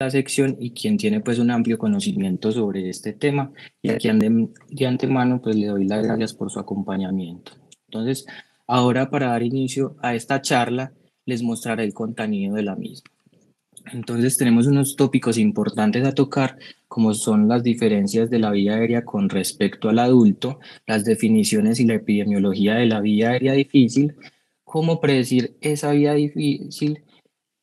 la sección y quien tiene pues un amplio conocimiento sobre este tema y a quien de, de antemano pues le doy las gracias por su acompañamiento. Entonces, ahora para dar inicio a esta charla les mostraré el contenido de la misma. Entonces tenemos unos tópicos importantes a tocar, como son las diferencias de la vía aérea con respecto al adulto, las definiciones y la epidemiología de la vía aérea difícil, cómo predecir esa vía difícil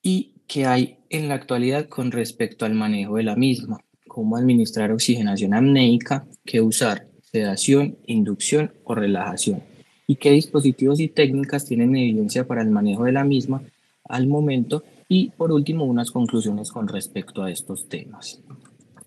y qué hay en la actualidad con respecto al manejo de la misma, cómo administrar oxigenación apneica, qué usar, sedación, inducción o relajación, y qué dispositivos y técnicas tienen evidencia para el manejo de la misma al momento y por último unas conclusiones con respecto a estos temas.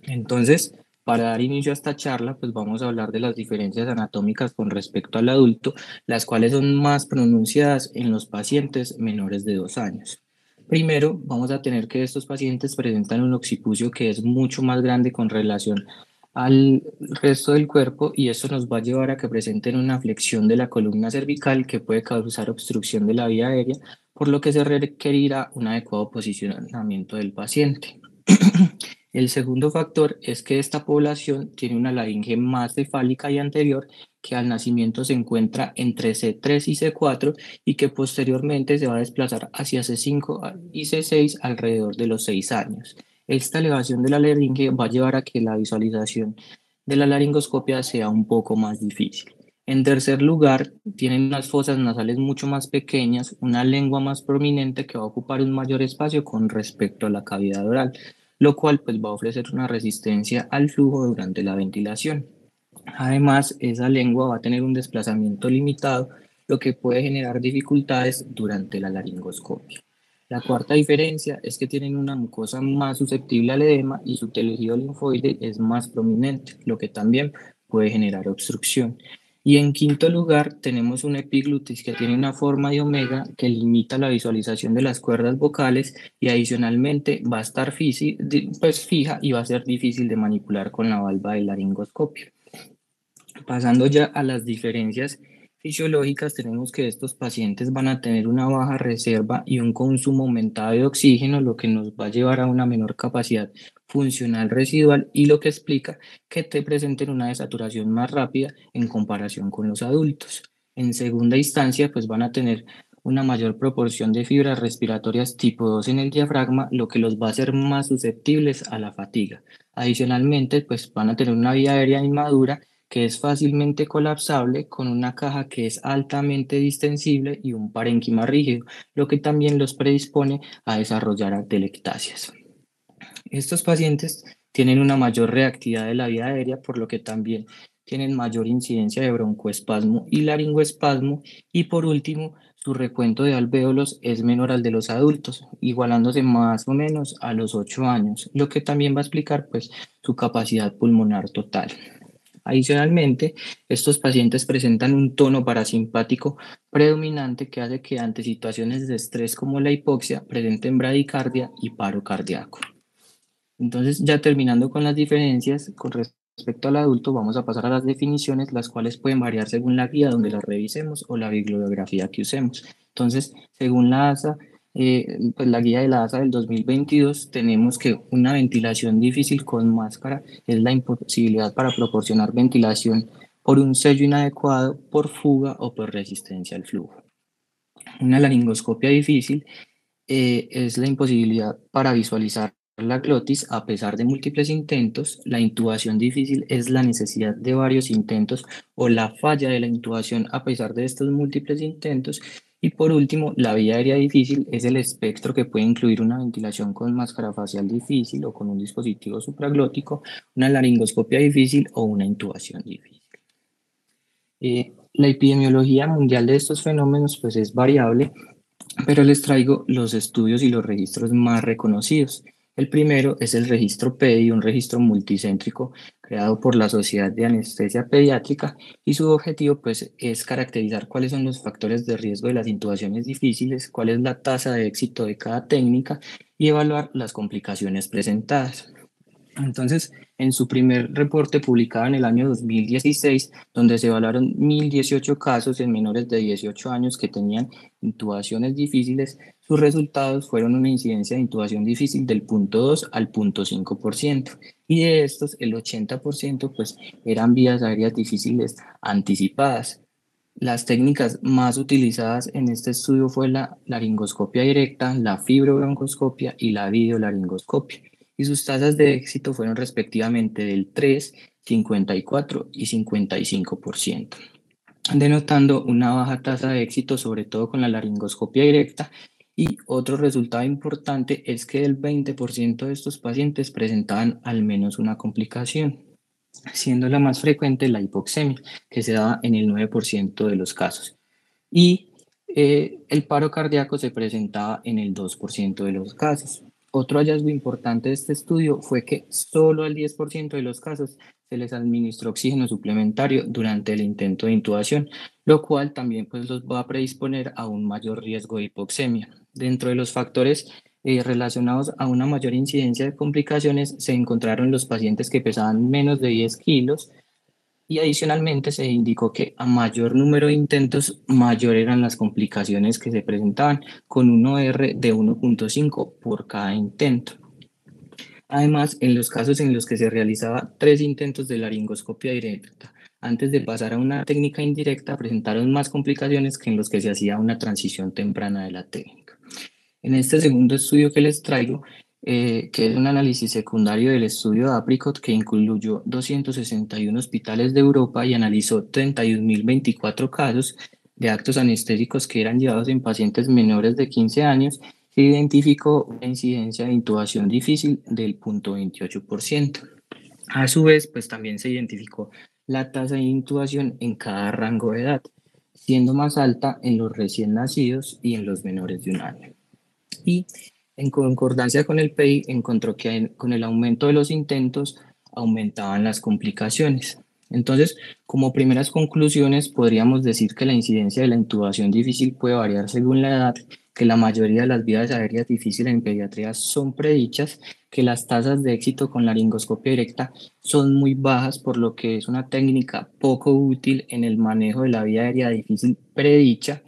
Entonces, para dar inicio a esta charla, pues vamos a hablar de las diferencias anatómicas con respecto al adulto, las cuales son más pronunciadas en los pacientes menores de dos años. Primero, vamos a tener que estos pacientes presentan un occipucio que es mucho más grande con relación al resto del cuerpo y esto nos va a llevar a que presenten una flexión de la columna cervical que puede causar obstrucción de la vía aérea, por lo que se requerirá un adecuado posicionamiento del paciente. El segundo factor es que esta población tiene una laringe más cefálica y anterior que al nacimiento se encuentra entre C3 y C4 y que posteriormente se va a desplazar hacia C5 y C6 alrededor de los 6 años. Esta elevación de la laringe va a llevar a que la visualización de la laringoscopia sea un poco más difícil. En tercer lugar, tienen unas fosas nasales mucho más pequeñas, una lengua más prominente que va a ocupar un mayor espacio con respecto a la cavidad oral, lo cual pues va a ofrecer una resistencia al flujo durante la ventilación. Además, esa lengua va a tener un desplazamiento limitado, lo que puede generar dificultades durante la laringoscopia. La cuarta diferencia es que tienen una mucosa más susceptible al edema y su tejido linfoide es más prominente, lo que también puede generar obstrucción. Y en quinto lugar, tenemos un epiglutis que tiene una forma de omega que limita la visualización de las cuerdas vocales y adicionalmente va a estar pues, fija y va a ser difícil de manipular con la valva de laringoscopio. Pasando ya a las diferencias fisiológicas tenemos que estos pacientes van a tener una baja reserva y un consumo aumentado de oxígeno, lo que nos va a llevar a una menor capacidad funcional residual y lo que explica que te presenten una desaturación más rápida en comparación con los adultos. En segunda instancia, pues van a tener una mayor proporción de fibras respiratorias tipo 2 en el diafragma, lo que los va a hacer más susceptibles a la fatiga. Adicionalmente, pues van a tener una vía aérea inmadura que es fácilmente colapsable con una caja que es altamente distensible y un parénquima rígido, lo que también los predispone a desarrollar atelectasias. Estos pacientes tienen una mayor reactividad de la vía aérea, por lo que también tienen mayor incidencia de broncoespasmo y laringoespasmo y por último su recuento de alvéolos es menor al de los adultos, igualándose más o menos a los 8 años, lo que también va a explicar pues su capacidad pulmonar total. Adicionalmente, estos pacientes presentan un tono parasimpático predominante que hace que ante situaciones de estrés como la hipoxia presenten bradicardia y paro cardíaco. Entonces, ya terminando con las diferencias con respecto al adulto, vamos a pasar a las definiciones, las cuales pueden variar según la guía donde las revisemos o la bibliografía que usemos. Entonces, según la ASA, eh, pues la guía de la ASA del 2022 tenemos que una ventilación difícil con máscara es la imposibilidad para proporcionar ventilación por un sello inadecuado, por fuga o por resistencia al flujo. Una laringoscopia difícil eh, es la imposibilidad para visualizar la glotis a pesar de múltiples intentos. La intubación difícil es la necesidad de varios intentos o la falla de la intubación a pesar de estos múltiples intentos y por último, la vía aérea difícil es el espectro que puede incluir una ventilación con máscara facial difícil o con un dispositivo supraglótico, una laringoscopia difícil o una intubación difícil. Eh, la epidemiología mundial de estos fenómenos pues es variable, pero les traigo los estudios y los registros más reconocidos. El primero es el registro PEDI, un registro multicéntrico creado por la Sociedad de Anestesia Pediátrica y su objetivo pues, es caracterizar cuáles son los factores de riesgo de las intubaciones difíciles, cuál es la tasa de éxito de cada técnica y evaluar las complicaciones presentadas. Entonces, en su primer reporte publicado en el año 2016, donde se evaluaron 1.018 casos en menores de 18 años que tenían intubaciones difíciles, sus resultados fueron una incidencia de intubación difícil del 0.2 al 0.5%, y de estos el 80% pues eran vías aéreas difíciles anticipadas. Las técnicas más utilizadas en este estudio fue la laringoscopia directa, la fibrobroncoscopia y la videolaringoscopia y sus tasas de éxito fueron respectivamente del 3, 54 y 55%, denotando una baja tasa de éxito sobre todo con la laringoscopia directa y otro resultado importante es que el 20% de estos pacientes presentaban al menos una complicación, siendo la más frecuente la hipoxemia, que se daba en el 9% de los casos. Y eh, el paro cardíaco se presentaba en el 2% de los casos. Otro hallazgo importante de este estudio fue que solo al 10% de los casos se les administró oxígeno suplementario durante el intento de intubación, lo cual también pues, los va a predisponer a un mayor riesgo de hipoxemia. Dentro de los factores eh, relacionados a una mayor incidencia de complicaciones se encontraron los pacientes que pesaban menos de 10 kilos, y adicionalmente se indicó que a mayor número de intentos, mayor eran las complicaciones que se presentaban, con un OR de 1.5 por cada intento. Además, en los casos en los que se realizaba tres intentos de laringoscopia directa, antes de pasar a una técnica indirecta, presentaron más complicaciones que en los que se hacía una transición temprana de la técnica. En este segundo estudio que les traigo, eh, que es un análisis secundario del estudio de Apricot que incluyó 261 hospitales de Europa y analizó 31.024 casos de actos anestésicos que eran llevados en pacientes menores de 15 años, se identificó una incidencia de intubación difícil del 0.28%. A su vez, pues también se identificó la tasa de intubación en cada rango de edad, siendo más alta en los recién nacidos y en los menores de un año. Y en concordancia con el PEI, encontró que con el aumento de los intentos aumentaban las complicaciones. Entonces, como primeras conclusiones, podríamos decir que la incidencia de la intubación difícil puede variar según la edad, que la mayoría de las vías aéreas difíciles en pediatría son predichas, que las tasas de éxito con laringoscopia directa son muy bajas, por lo que es una técnica poco útil en el manejo de la vía aérea difícil predicha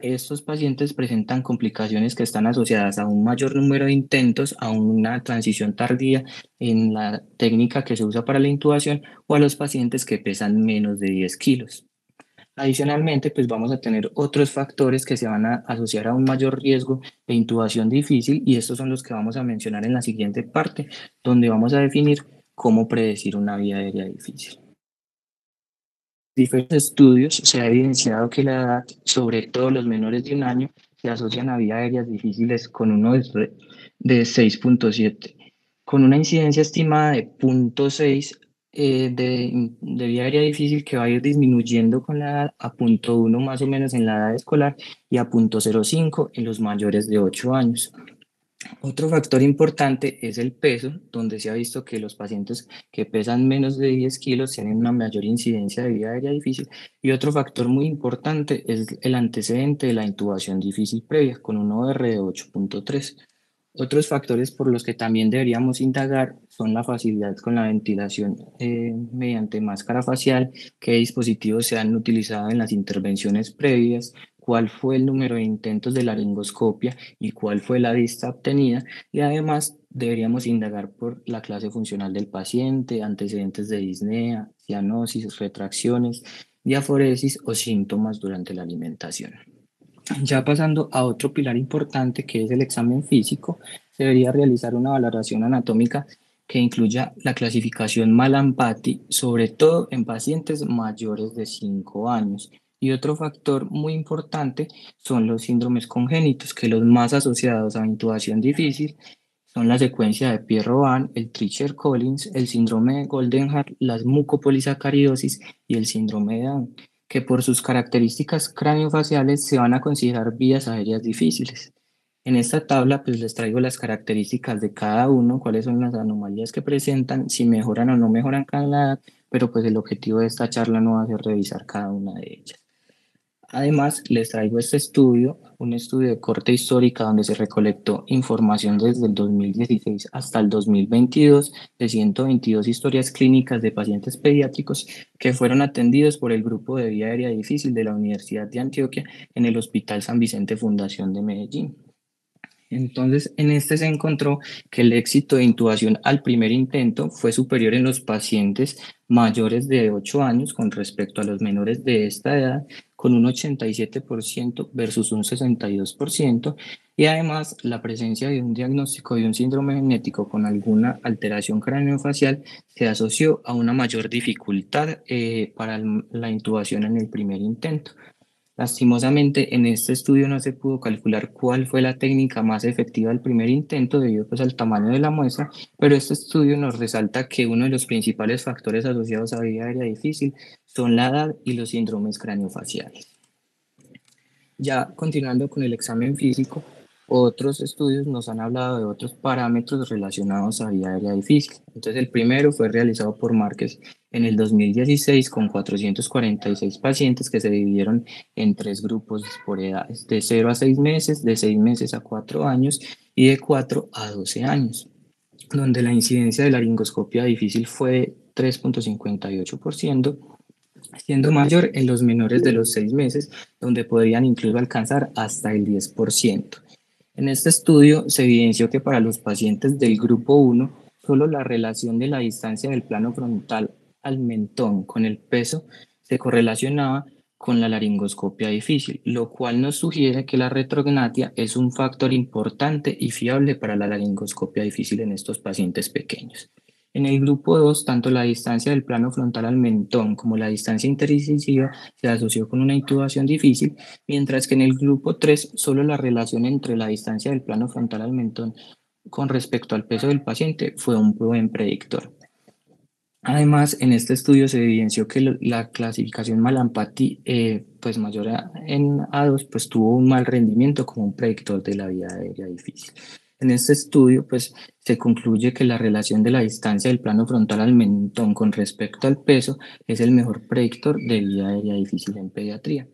estos pacientes presentan complicaciones que están asociadas a un mayor número de intentos, a una transición tardía en la técnica que se usa para la intubación o a los pacientes que pesan menos de 10 kilos. Adicionalmente, pues vamos a tener otros factores que se van a asociar a un mayor riesgo de intubación difícil y estos son los que vamos a mencionar en la siguiente parte, donde vamos a definir cómo predecir una vía aérea difícil diferentes estudios se ha evidenciado que la edad, sobre todo los menores de un año, se asocian a vías aéreas difíciles con uno de 6.7, con una incidencia estimada de 0.6 eh, de, de vía aérea difícil que va a ir disminuyendo con la edad a 0.1 más o menos en la edad escolar y a 0.05 en los mayores de 8 años. Otro factor importante es el peso, donde se ha visto que los pacientes que pesan menos de 10 kilos tienen una mayor incidencia de vida aérea difícil. Y otro factor muy importante es el antecedente de la intubación difícil previa, con un OR de 8.3. Otros factores por los que también deberíamos indagar son la facilidad con la ventilación eh, mediante máscara facial, qué dispositivos se han utilizado en las intervenciones previas, cuál fue el número de intentos de laringoscopia y cuál fue la vista obtenida y además deberíamos indagar por la clase funcional del paciente, antecedentes de disnea, cianosis, retracciones, diaforesis o síntomas durante la alimentación. Ya pasando a otro pilar importante que es el examen físico, se debería realizar una valoración anatómica que incluya la clasificación Malampati, sobre todo en pacientes mayores de 5 años y otro factor muy importante son los síndromes congénitos, que los más asociados a intubación difícil son la secuencia de Pierre-Robin, el Treacher-Collins, el síndrome de Goldenhar, las mucopolisacaridosis y el síndrome de Down, que por sus características craneofaciales se van a considerar vías aéreas difíciles. En esta tabla pues les traigo las características de cada uno, cuáles son las anomalías que presentan, si mejoran o no mejoran cada edad, pero pues el objetivo de esta charla no va a ser revisar cada una de ellas. Además, les traigo este estudio, un estudio de corte histórica donde se recolectó información desde el 2016 hasta el 2022 de 122 historias clínicas de pacientes pediátricos que fueron atendidos por el grupo de vía aérea difícil de la Universidad de Antioquia en el Hospital San Vicente Fundación de Medellín. Entonces, en este se encontró que el éxito de intubación al primer intento fue superior en los pacientes mayores de 8 años con respecto a los menores de esta edad, con un 87% versus un 62%, y además la presencia de un diagnóstico de un síndrome genético con alguna alteración craneofacial se asoció a una mayor dificultad eh, para la intubación en el primer intento. Lastimosamente, en este estudio no se pudo calcular cuál fue la técnica más efectiva del primer intento debido pues, al tamaño de la muestra, pero este estudio nos resalta que uno de los principales factores asociados a vida aérea difícil son la edad y los síndromes craneofaciales. Ya continuando con el examen físico, otros estudios nos han hablado de otros parámetros relacionados a vida aérea difícil. Entonces, el primero fue realizado por Márquez en el 2016 con 446 pacientes que se dividieron en tres grupos por edades, de 0 a 6 meses, de 6 meses a 4 años y de 4 a 12 años, donde la incidencia de laringoscopia difícil fue 3.58%, siendo mayor en los menores de los 6 meses, donde podrían incluso alcanzar hasta el 10%. En este estudio se evidenció que para los pacientes del grupo 1, solo la relación de la distancia del plano frontal al mentón con el peso se correlacionaba con la laringoscopia difícil, lo cual nos sugiere que la retrognatia es un factor importante y fiable para la laringoscopia difícil en estos pacientes pequeños. En el grupo 2, tanto la distancia del plano frontal al mentón como la distancia interincisiva se asoció con una intubación difícil, mientras que en el grupo 3, solo la relación entre la distancia del plano frontal al mentón con respecto al peso del paciente fue un buen predictor. Además, en este estudio se evidenció que la clasificación Malampati, eh, pues mayor en A2, pues tuvo un mal rendimiento como un predictor de la vía aérea difícil. En este estudio, pues, se concluye que la relación de la distancia del plano frontal al mentón con respecto al peso es el mejor predictor de vía aérea difícil en pediatría.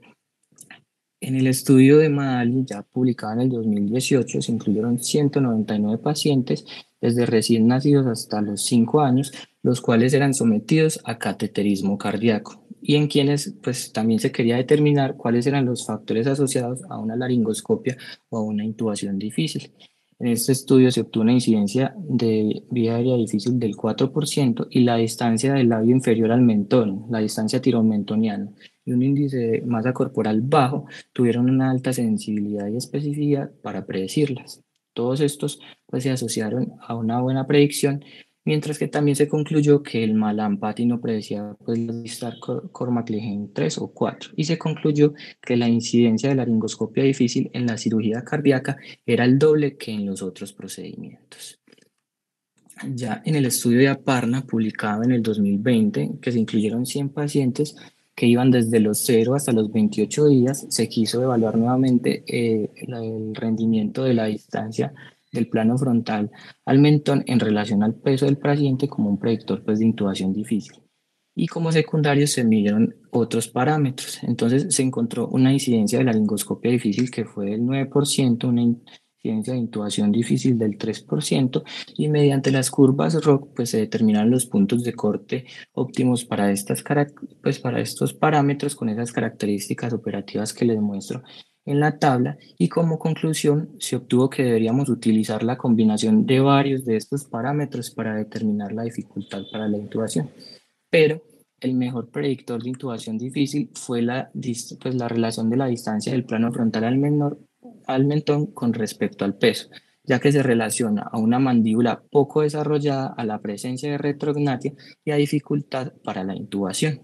En el estudio de Madali, ya publicado en el 2018, se incluyeron 199 pacientes desde recién nacidos hasta los 5 años, los cuales eran sometidos a cateterismo cardíaco y en quienes pues también se quería determinar cuáles eran los factores asociados a una laringoscopia o a una intubación difícil. En este estudio se obtuvo una incidencia de vía aérea difícil del 4% y la distancia del labio inferior al mentón, la distancia tiromentoniana, y un índice de masa corporal bajo tuvieron una alta sensibilidad y especificidad para predecirlas. Todos estos pues, se asociaron a una buena predicción mientras que también se concluyó que el malampati no predecía pues, cormaclegen 3 o 4 y se concluyó que la incidencia de laringoscopia difícil en la cirugía cardíaca era el doble que en los otros procedimientos. Ya en el estudio de Aparna, publicado en el 2020, que se incluyeron 100 pacientes que iban desde los 0 hasta los 28 días, se quiso evaluar nuevamente eh, el rendimiento de la distancia del plano frontal al mentón en relación al peso del paciente como un predictor pues, de intubación difícil. Y como secundario se midieron otros parámetros. Entonces se encontró una incidencia de la laringoscopia difícil que fue del 9%, una incidencia de intubación difícil del 3% y mediante las curvas ROC pues, se determinaron los puntos de corte óptimos para, estas, pues, para estos parámetros con esas características operativas que les muestro en la tabla y como conclusión se obtuvo que deberíamos utilizar la combinación de varios de estos parámetros para determinar la dificultad para la intubación. Pero el mejor predictor de intubación difícil fue la, pues, la relación de la distancia del plano frontal al, menor, al mentón con respecto al peso, ya que se relaciona a una mandíbula poco desarrollada a la presencia de retrognatia y a dificultad para la intubación.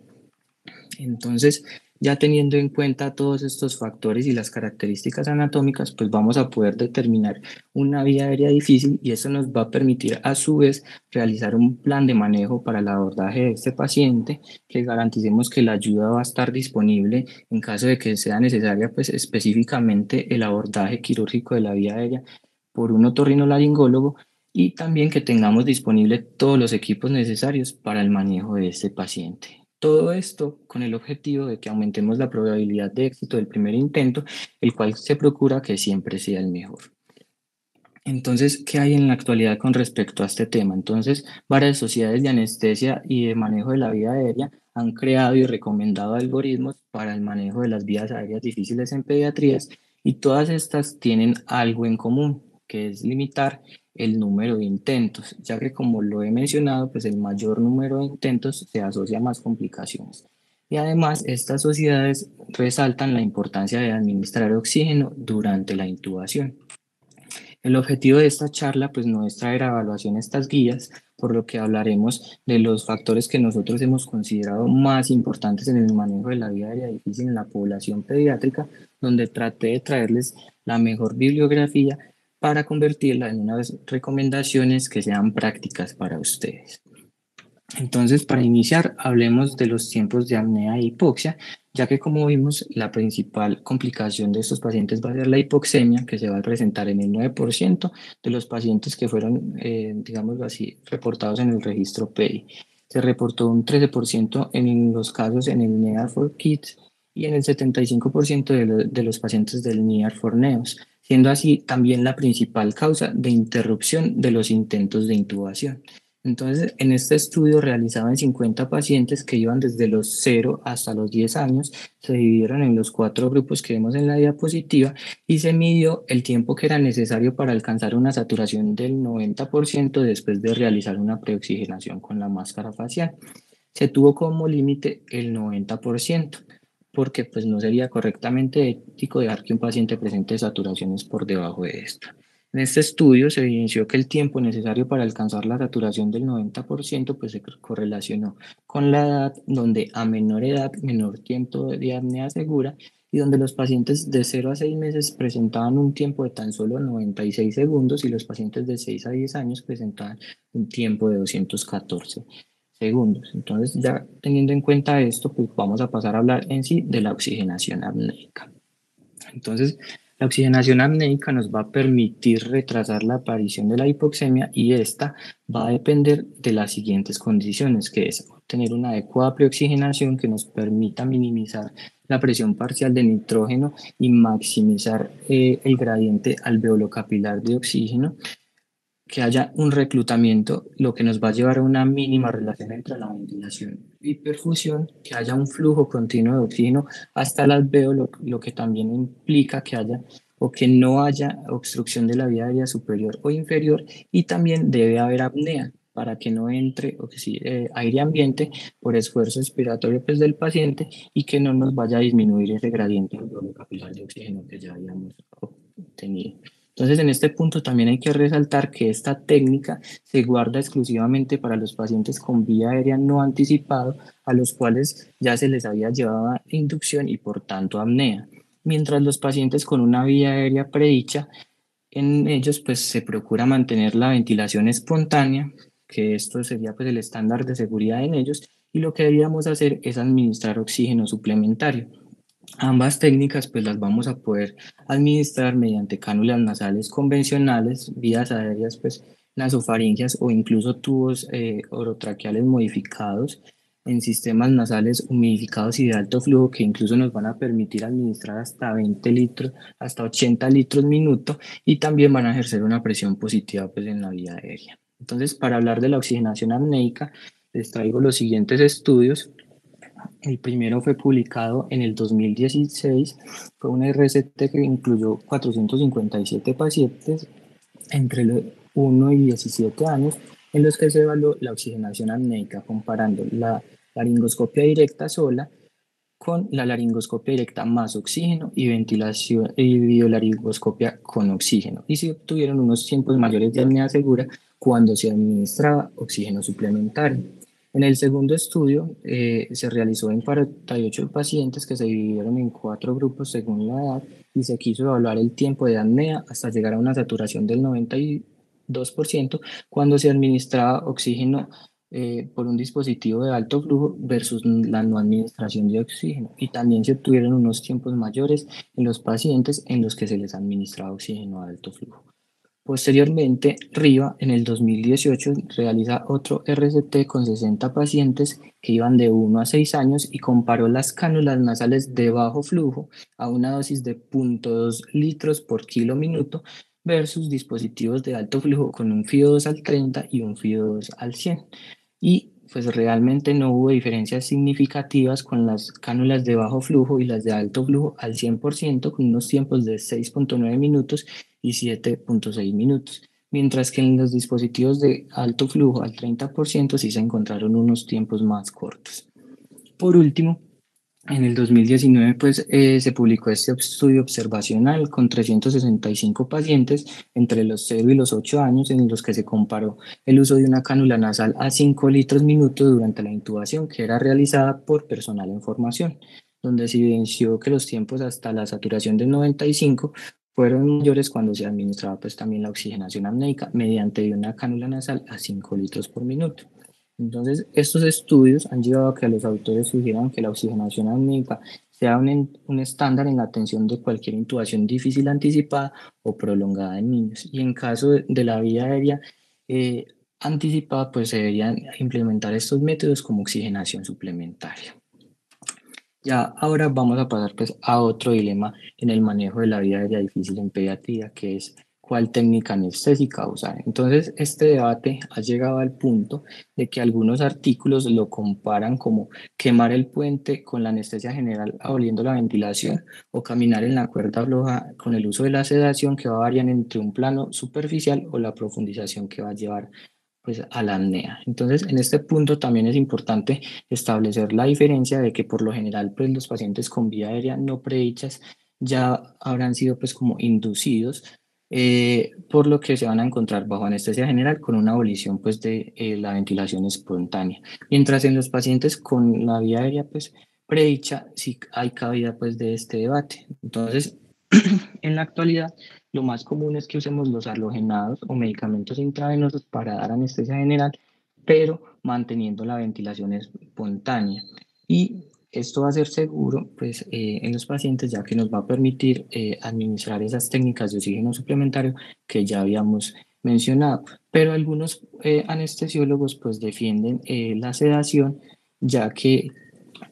Entonces, ya teniendo en cuenta todos estos factores y las características anatómicas, pues vamos a poder determinar una vía aérea difícil y eso nos va a permitir a su vez realizar un plan de manejo para el abordaje de este paciente, que garanticemos que la ayuda va a estar disponible en caso de que sea necesaria pues específicamente el abordaje quirúrgico de la vía aérea por un otorrinolaringólogo y también que tengamos disponible todos los equipos necesarios para el manejo de este paciente. Todo esto con el objetivo de que aumentemos la probabilidad de éxito del primer intento, el cual se procura que siempre sea el mejor. Entonces, ¿qué hay en la actualidad con respecto a este tema? Entonces, varias sociedades de anestesia y de manejo de la vía aérea han creado y recomendado algoritmos para el manejo de las vías aéreas difíciles en pediatrías y todas estas tienen algo en común, que es limitar el número de intentos, ya que como lo he mencionado, pues el mayor número de intentos se asocia a más complicaciones. Y además, estas sociedades resaltan la importancia de administrar oxígeno durante la intubación. El objetivo de esta charla pues no es traer a evaluación estas guías, por lo que hablaremos de los factores que nosotros hemos considerado más importantes en el manejo de la vida aérea difícil en la población pediátrica, donde traté de traerles la mejor bibliografía para convertirla en unas recomendaciones que sean prácticas para ustedes. Entonces, para iniciar, hablemos de los tiempos de apnea e hipoxia, ya que como vimos, la principal complicación de estos pacientes va a ser la hipoxemia, que se va a presentar en el 9% de los pacientes que fueron, eh, digamos así, reportados en el registro PEI. Se reportó un 13% en los casos en el NEAR for Kids y en el 75% de, de los pacientes del NEAR for NEOS siendo así también la principal causa de interrupción de los intentos de intubación. Entonces, en este estudio realizado en 50 pacientes que iban desde los 0 hasta los 10 años, se dividieron en los cuatro grupos que vemos en la diapositiva y se midió el tiempo que era necesario para alcanzar una saturación del 90% después de realizar una preoxigenación con la máscara facial. Se tuvo como límite el 90% porque pues no sería correctamente ético dejar que un paciente presente saturaciones por debajo de esto. En este estudio se evidenció que el tiempo necesario para alcanzar la saturación del 90% pues se correlacionó con la edad, donde a menor edad, menor tiempo de apnea segura y donde los pacientes de 0 a 6 meses presentaban un tiempo de tan solo 96 segundos y los pacientes de 6 a 10 años presentaban un tiempo de 214 segundos. Entonces, ya teniendo en cuenta esto, pues vamos a pasar a hablar en sí de la oxigenación apneica. Entonces, la oxigenación apneica nos va a permitir retrasar la aparición de la hipoxemia y esta va a depender de las siguientes condiciones, que es obtener una adecuada preoxigenación que nos permita minimizar la presión parcial de nitrógeno y maximizar eh, el gradiente alveolo capilar de oxígeno, que haya un reclutamiento, lo que nos va a llevar a una mínima relación entre la ventilación y perfusión, que haya un flujo continuo de oxígeno hasta el alveolo, lo, que también implica que haya o que no haya obstrucción de la vía aérea superior o inferior y también debe haber apnea para que no entre o que sí, eh, aire ambiente por esfuerzo respiratorio pues, del paciente y que no nos vaya a disminuir ese gradiente capilar de oxígeno que ya habíamos obtenido. Entonces, en este punto también hay que resaltar que esta técnica se guarda exclusivamente para los pacientes con vía aérea no anticipado, a los cuales ya se les había llevado inducción y por tanto apnea. Mientras los pacientes con una vía aérea predicha, en ellos pues se procura mantener la ventilación espontánea, que esto sería pues el estándar de seguridad en ellos, y lo que deberíamos hacer es administrar oxígeno suplementario. Ambas técnicas pues las vamos a poder administrar mediante cánulas nasales convencionales, vías aéreas pues nasofaringias o incluso tubos eh, orotraqueales modificados en sistemas nasales humidificados y de alto flujo que incluso nos van a permitir administrar hasta 20 litros, hasta 80 litros minuto y también van a ejercer una presión positiva pues en la vía aérea. Entonces, para hablar de la oxigenación apneica, les traigo los siguientes estudios el primero fue publicado en el 2016, fue una RCT que incluyó 457 pacientes entre 1 y 17 años, en los que se evaluó la oxigenación apneica comparando la laringoscopia directa sola con la laringoscopia directa más oxígeno y ventilación y biolaringoscopia con oxígeno. Y se obtuvieron unos tiempos mayores de apnea segura cuando se administraba oxígeno suplementario. En el segundo estudio eh, se realizó en 48 pacientes que se dividieron en cuatro grupos según la edad y se quiso evaluar el tiempo de apnea hasta llegar a una saturación del 92% cuando se administraba oxígeno eh, por un dispositivo de alto flujo versus la no administración de oxígeno. Y también se obtuvieron unos tiempos mayores en los pacientes en los que se les administraba oxígeno a alto flujo. Posteriormente, Riva en el 2018 realiza otro RCT con 60 pacientes que iban de 1 a 6 años y comparó las cánulas nasales de bajo flujo a una dosis de 0.2 litros por kilo minuto versus dispositivos de alto flujo con un FIO2 al 30 y un FIO2 al 100. Y pues realmente no hubo diferencias significativas con las cánulas de bajo flujo y las de alto flujo al 100% con unos tiempos de 6.9 minutos y 7.6 minutos, mientras que en los dispositivos de alto flujo al 30% sí se encontraron unos tiempos más cortos. Por último, en el 2019 pues, eh, se publicó este estudio observacional con 365 pacientes entre los 0 y los 8 años en los que se comparó el uso de una cánula nasal a 5 litros minuto durante la intubación que era realizada por personal en formación, donde se evidenció que los tiempos hasta la saturación de 95 fueron mayores cuando se administraba pues también la oxigenación apneica mediante una cánula nasal a 5 litros por minuto. Entonces, estos estudios han llevado a que los autores sugieran que la oxigenación apneica sea un, un, estándar en la atención de cualquier intubación difícil anticipada o prolongada en niños. Y en caso de, la vía aérea eh, anticipada, pues se deberían implementar estos métodos como oxigenación suplementaria. Ya ahora vamos a pasar pues, a otro dilema en el manejo de la vía aérea difícil en pediatría, que es cuál técnica anestésica usar. Entonces, este debate ha llegado al punto de que algunos artículos lo comparan como quemar el puente con la anestesia general aboliendo la ventilación o caminar en la cuerda floja con el uso de la sedación que va a variar entre un plano superficial o la profundización que va a llevar pues, a la apnea. Entonces, en este punto también es importante establecer la diferencia de que por lo general pues, los pacientes con vía aérea no predichas ya habrán sido pues como inducidos eh, por lo que se van a encontrar bajo anestesia general con una abolición pues, de eh, la ventilación espontánea. Mientras en los pacientes con la vía aérea pues, predicha, sí hay cabida pues, de este debate. Entonces, en la actualidad, lo más común es que usemos los halogenados o medicamentos intravenosos para dar anestesia general, pero manteniendo la ventilación espontánea. Y esto va a ser seguro pues, eh, en los pacientes ya que nos va a permitir eh, administrar esas técnicas de oxígeno suplementario que ya habíamos mencionado. Pero algunos eh, anestesiólogos pues, defienden la sedación ya que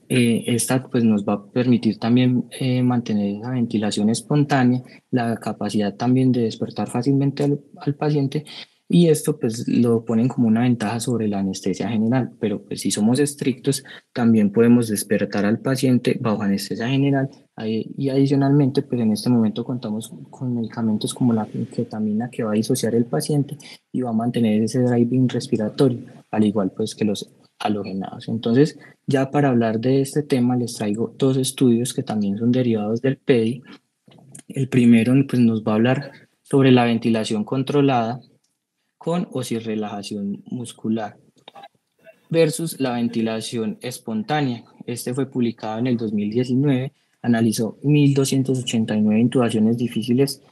esta pues, nos va a permitir también mantener esa ventilación espontánea, la capacidad también de despertar fácilmente al paciente y esto pues lo ponen como una ventaja sobre la anestesia general, pero pues si somos estrictos también podemos despertar al paciente bajo anestesia general. Y adicionalmente pues en este momento contamos con medicamentos como la ketamina que va a disociar el paciente y va a mantener ese driving respiratorio, al igual pues que los halogenados. Entonces, ya para hablar de este tema les traigo dos estudios que también son derivados del PEDI. El primero pues nos va a hablar sobre la ventilación controlada con o sin relajación muscular versus la ventilación espontánea. Este fue publicado en el 2019, analizó 1.289 intubaciones difíciles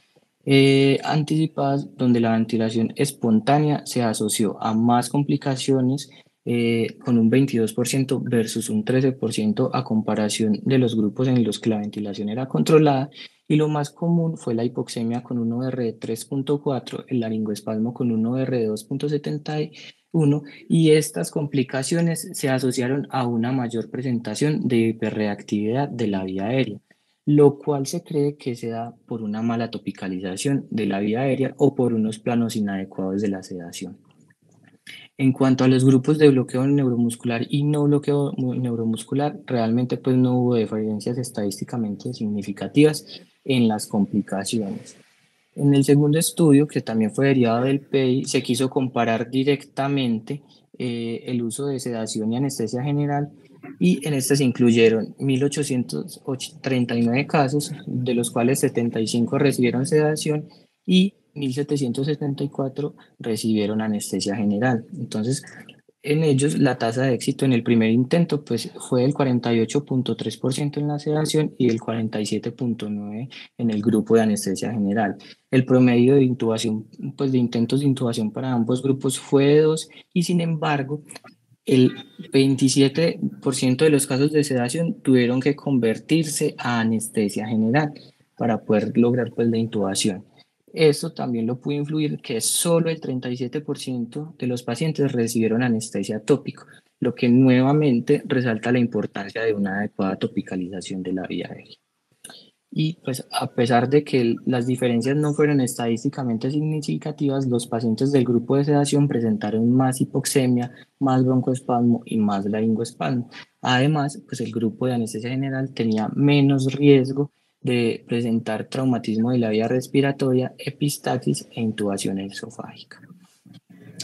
eh, anticipadas donde la ventilación espontánea se asoció a más complicaciones eh, con un 22% versus un 13% a comparación de los grupos en los que la ventilación era controlada y lo más común fue la hipoxemia con un OR de 3.4, el laringoespasmo con un OR de 2.71 y estas complicaciones se asociaron a una mayor presentación de hiperreactividad de la vía aérea, lo cual se cree que se da por una mala topicalización de la vía aérea o por unos planos inadecuados de la sedación. En cuanto a los grupos de bloqueo neuromuscular y no bloqueo neuromuscular, realmente pues no hubo diferencias estadísticamente significativas en las complicaciones. En el segundo estudio, que también fue derivado del PEI, se quiso comparar directamente eh, el uso de sedación y anestesia general y en este se incluyeron 1.839 casos, de los cuales 75 recibieron sedación y 1.774 recibieron anestesia general. Entonces, en ellos la tasa de éxito en el primer intento pues, fue el 48.3% en la sedación y el 47.9% en el grupo de anestesia general. El promedio de intubación, pues de intentos de intubación para ambos grupos fue de 2 y sin embargo el 27% de los casos de sedación tuvieron que convertirse a anestesia general para poder lograr pues la intubación. Esto también lo pudo influir que solo el 37% de los pacientes recibieron anestesia tópica, lo que nuevamente resalta la importancia de una adecuada topicalización de la vía aérea. Y pues a pesar de que las diferencias no fueron estadísticamente significativas, los pacientes del grupo de sedación presentaron más hipoxemia, más broncoespasmo y más laringoespasmo. Además, pues el grupo de anestesia general tenía menos riesgo de presentar traumatismo de la vía respiratoria, epistaxis e intubación esofágica.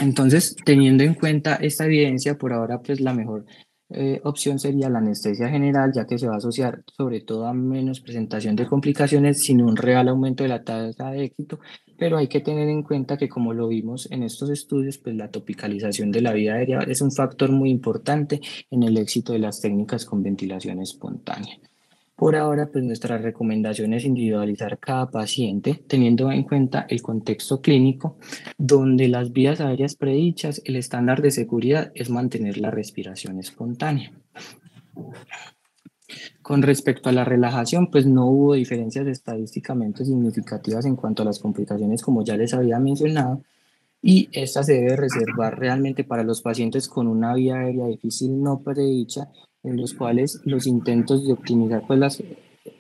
Entonces, teniendo en cuenta esta evidencia, por ahora pues la mejor eh, opción sería la anestesia general, ya que se va a asociar sobre todo a menos presentación de complicaciones sin un real aumento de la tasa de éxito, pero hay que tener en cuenta que como lo vimos en estos estudios, pues la topicalización de la vía aérea es un factor muy importante en el éxito de las técnicas con ventilación espontánea. Por ahora, pues nuestra recomendación es individualizar cada paciente teniendo en cuenta el contexto clínico, donde las vías aéreas predichas, el estándar de seguridad es mantener la respiración espontánea. Con respecto a la relajación, pues no hubo diferencias estadísticamente significativas en cuanto a las complicaciones, como ya les había mencionado, y esta se debe reservar realmente para los pacientes con una vía aérea difícil no predicha en los cuales los intentos de optimizar pues, las,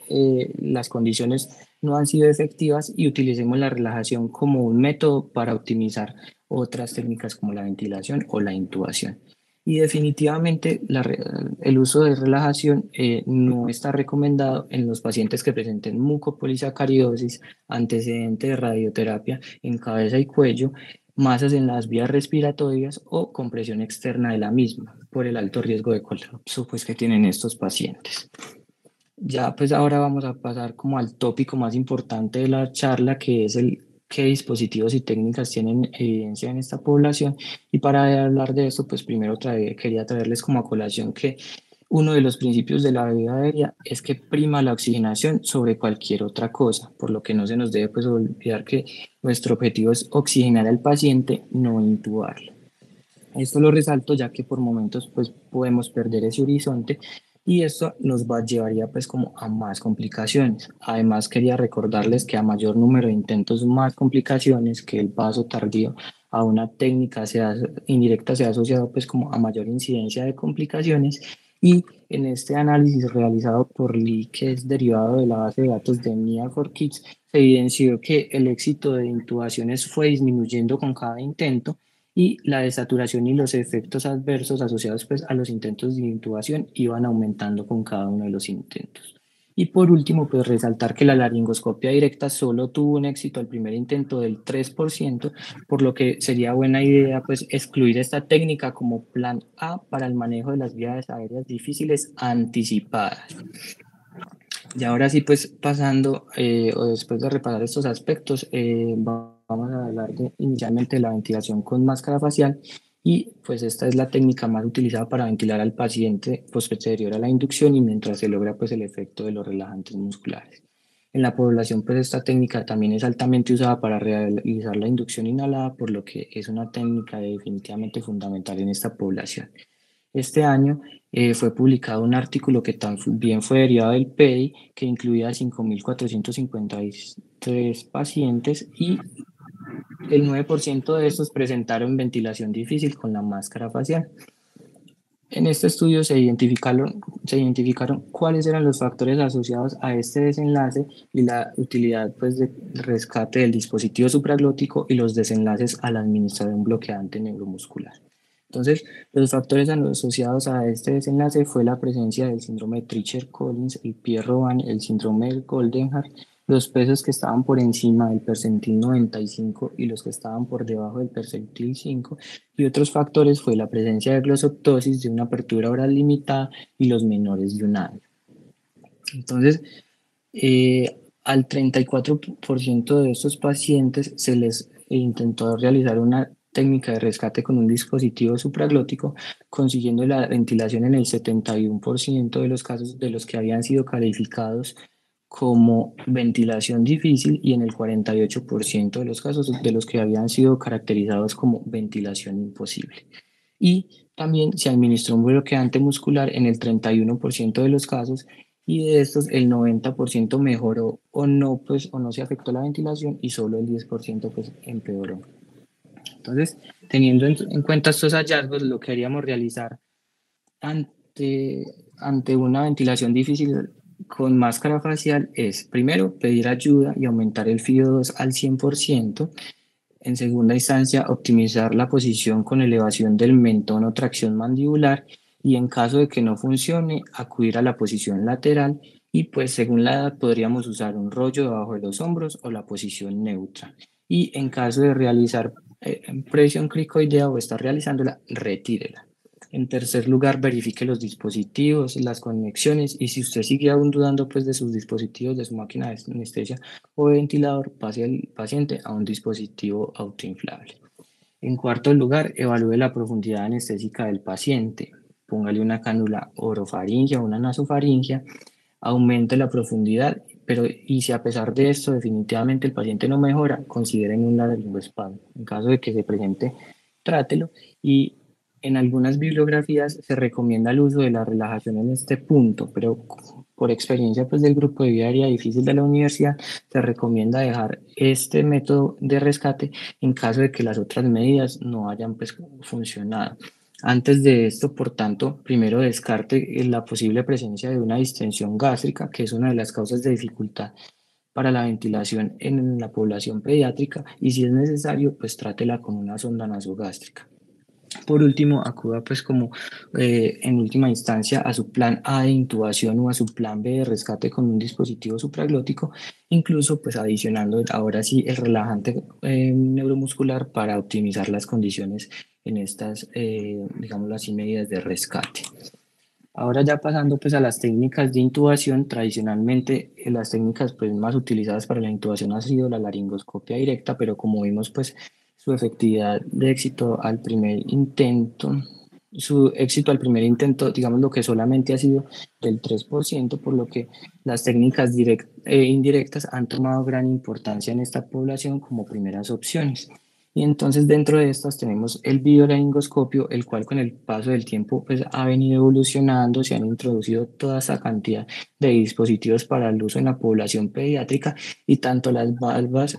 eh, las condiciones no han sido efectivas y utilicemos la relajación como un método para optimizar otras técnicas como la ventilación o la intubación. Y definitivamente el uso de relajación eh, no está recomendado en los pacientes que presenten mucopolisacaridosis, antecedente de radioterapia en cabeza y cuello, masas en las vías respiratorias o compresión externa de la misma por el alto riesgo de colapso pues, que tienen estos pacientes. Ya pues ahora vamos a pasar como al tópico más importante de la charla que es el qué dispositivos y técnicas tienen evidencia en esta población y para hablar de esto pues primero quería traerles como a colación que uno de los principios de la vida aérea es que prima la oxigenación sobre cualquier otra cosa, por lo que no se nos debe pues olvidar que nuestro objetivo es oxigenar al paciente, no intubarlo. Esto lo resalto ya que por momentos pues podemos perder ese horizonte y esto nos va, llevaría pues como a más complicaciones. Además quería recordarles que a mayor número de intentos más complicaciones que el paso tardío a una técnica sea, indirecta se ha asociado pues como a mayor incidencia de complicaciones y en este análisis realizado por Lee, que es derivado de la base de datos de Nia4Kids, se evidenció que el éxito de intubaciones fue disminuyendo con cada intento y la desaturación y los efectos adversos asociados pues, a los intentos de intubación iban aumentando con cada uno de los intentos. Y por último, pues resaltar que la laringoscopia directa solo tuvo un éxito al primer intento del 3%, por lo que sería buena idea pues excluir esta técnica como plan A para el manejo de las vías aéreas difíciles anticipadas. Y ahora sí, pues pasando, eh, o después de repasar estos aspectos, eh, vamos a hablar de, inicialmente de la ventilación con máscara facial y pues esta es la técnica más utilizada para ventilar al paciente posterior a la inducción y mientras se logra pues el efecto de los relajantes musculares. En la población pues esta técnica también es altamente usada para realizar la inducción inhalada, por lo que es una técnica definitivamente fundamental en esta población. Este año eh, fue publicado un artículo que también fue derivado del PEI, que incluía 5.453 pacientes y el 9% de estos presentaron ventilación difícil con la máscara facial. En este estudio se identificaron, se identificaron cuáles eran los factores asociados a este desenlace y la utilidad pues, de rescate del dispositivo supraglótico y los desenlaces al administrar un bloqueante neuromuscular. Entonces, los factores asociados a este desenlace fue la presencia del síndrome de Tricher-Collins, el Pierre-Robin, el síndrome de Goldenhar, los pesos que estaban por encima del percentil 95 y los que estaban por debajo del percentil 5 y otros factores fue la presencia de glosoptosis de una apertura oral limitada y los menores de un año. Entonces, eh, al 34% de estos pacientes se les intentó realizar una técnica de rescate con un dispositivo supraglótico, consiguiendo la ventilación en el 71% de los casos de los que habían sido calificados como ventilación difícil y en el 48% de los casos de los que habían sido caracterizados como ventilación imposible. Y también se administró un bloqueante muscular en el 31% de los casos y de estos el 90% mejoró o no, pues, o no se afectó la ventilación y solo el 10% pues empeoró. Entonces, teniendo en, cuenta estos hallazgos, lo que queríamos realizar ante, ante una ventilación difícil con máscara facial es, primero, pedir ayuda y aumentar el FIO2 al 100%. En segunda instancia, optimizar la posición con elevación del mentón o tracción mandibular y en caso de que no funcione, acudir a la posición lateral y pues según la edad podríamos usar un rollo debajo de los hombros o la posición neutra. Y en caso de realizar eh, presión cricoidea o estar realizándola, retírela. En tercer lugar, verifique los dispositivos, las conexiones y si usted sigue aún dudando pues, de sus dispositivos, de su máquina de anestesia o ventilador, pase al paciente a un dispositivo autoinflable. En cuarto lugar, evalúe la profundidad anestésica del paciente. Póngale una cánula orofaringia o una nasofaringia, aumente la profundidad, pero y si a pesar de esto definitivamente el paciente no mejora, consideren un laringoespasmo. En caso de que se presente, trátelo y en algunas bibliografías se recomienda el uso de la relajación en este punto, pero por experiencia pues, del grupo de vida difícil de la universidad, se recomienda dejar este método de rescate en caso de que las otras medidas no hayan pues, funcionado. Antes de esto, por tanto, primero descarte la posible presencia de una distensión gástrica, que es una de las causas de dificultad para la ventilación en la población pediátrica y si es necesario, pues trátela con una sonda nasogástrica. Por último, acuda pues como eh, en última instancia a su plan A de intubación o a su plan B de rescate con un dispositivo supraglótico, incluso pues adicionando ahora sí el relajante eh, neuromuscular para optimizar las condiciones en estas, eh, digamos así, medidas de rescate. Ahora ya pasando pues a las técnicas de intubación, tradicionalmente las técnicas pues más utilizadas para la intubación ha sido la laringoscopia directa, pero como vimos pues su efectividad de éxito al primer intento, su éxito al primer intento, digamos lo que solamente ha sido del 3%, por lo que las técnicas direct, e indirectas han tomado gran importancia en esta población como primeras opciones. Y entonces dentro de estas tenemos el videolaringoscopio, el cual con el paso del tiempo pues, ha venido evolucionando, se han introducido toda esa cantidad de dispositivos para el uso en la población pediátrica y tanto las valvas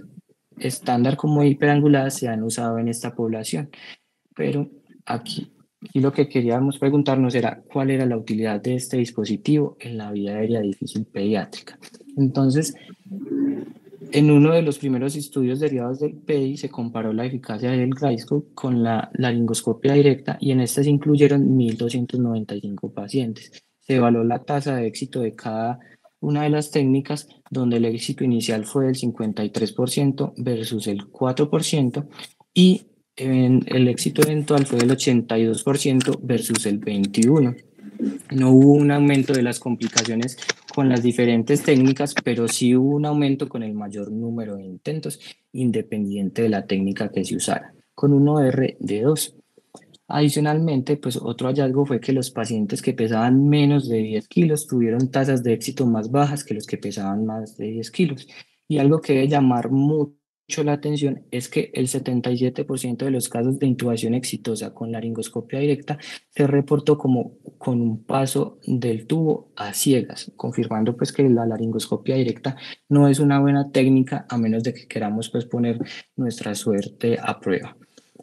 estándar como hiperanguladas se han usado en esta población. Pero aquí, y lo que queríamos preguntarnos era cuál era la utilidad de este dispositivo en la vida aérea difícil pediátrica. Entonces, en uno de los primeros estudios derivados del PEI se comparó la eficacia del Gleisco con la laringoscopia directa y en este se incluyeron 1.295 pacientes. Se evaluó la tasa de éxito de cada una de las técnicas donde el éxito inicial fue del 53% versus el 4% y el éxito eventual fue del 82% versus el 21%. No hubo un aumento de las complicaciones con las diferentes técnicas, pero sí hubo un aumento con el mayor número de intentos, independiente de la técnica que se usara, con un OR de 2. Adicionalmente, pues otro hallazgo fue que los pacientes que pesaban menos de 10 kilos tuvieron tasas de éxito más bajas que los que pesaban más de 10 kilos. Y algo que debe llamar mucho la atención es que el 77% de los casos de intubación exitosa con laringoscopia directa se reportó como con un paso del tubo a ciegas, confirmando pues que la laringoscopia directa no es una buena técnica a menos de que queramos pues poner nuestra suerte a prueba.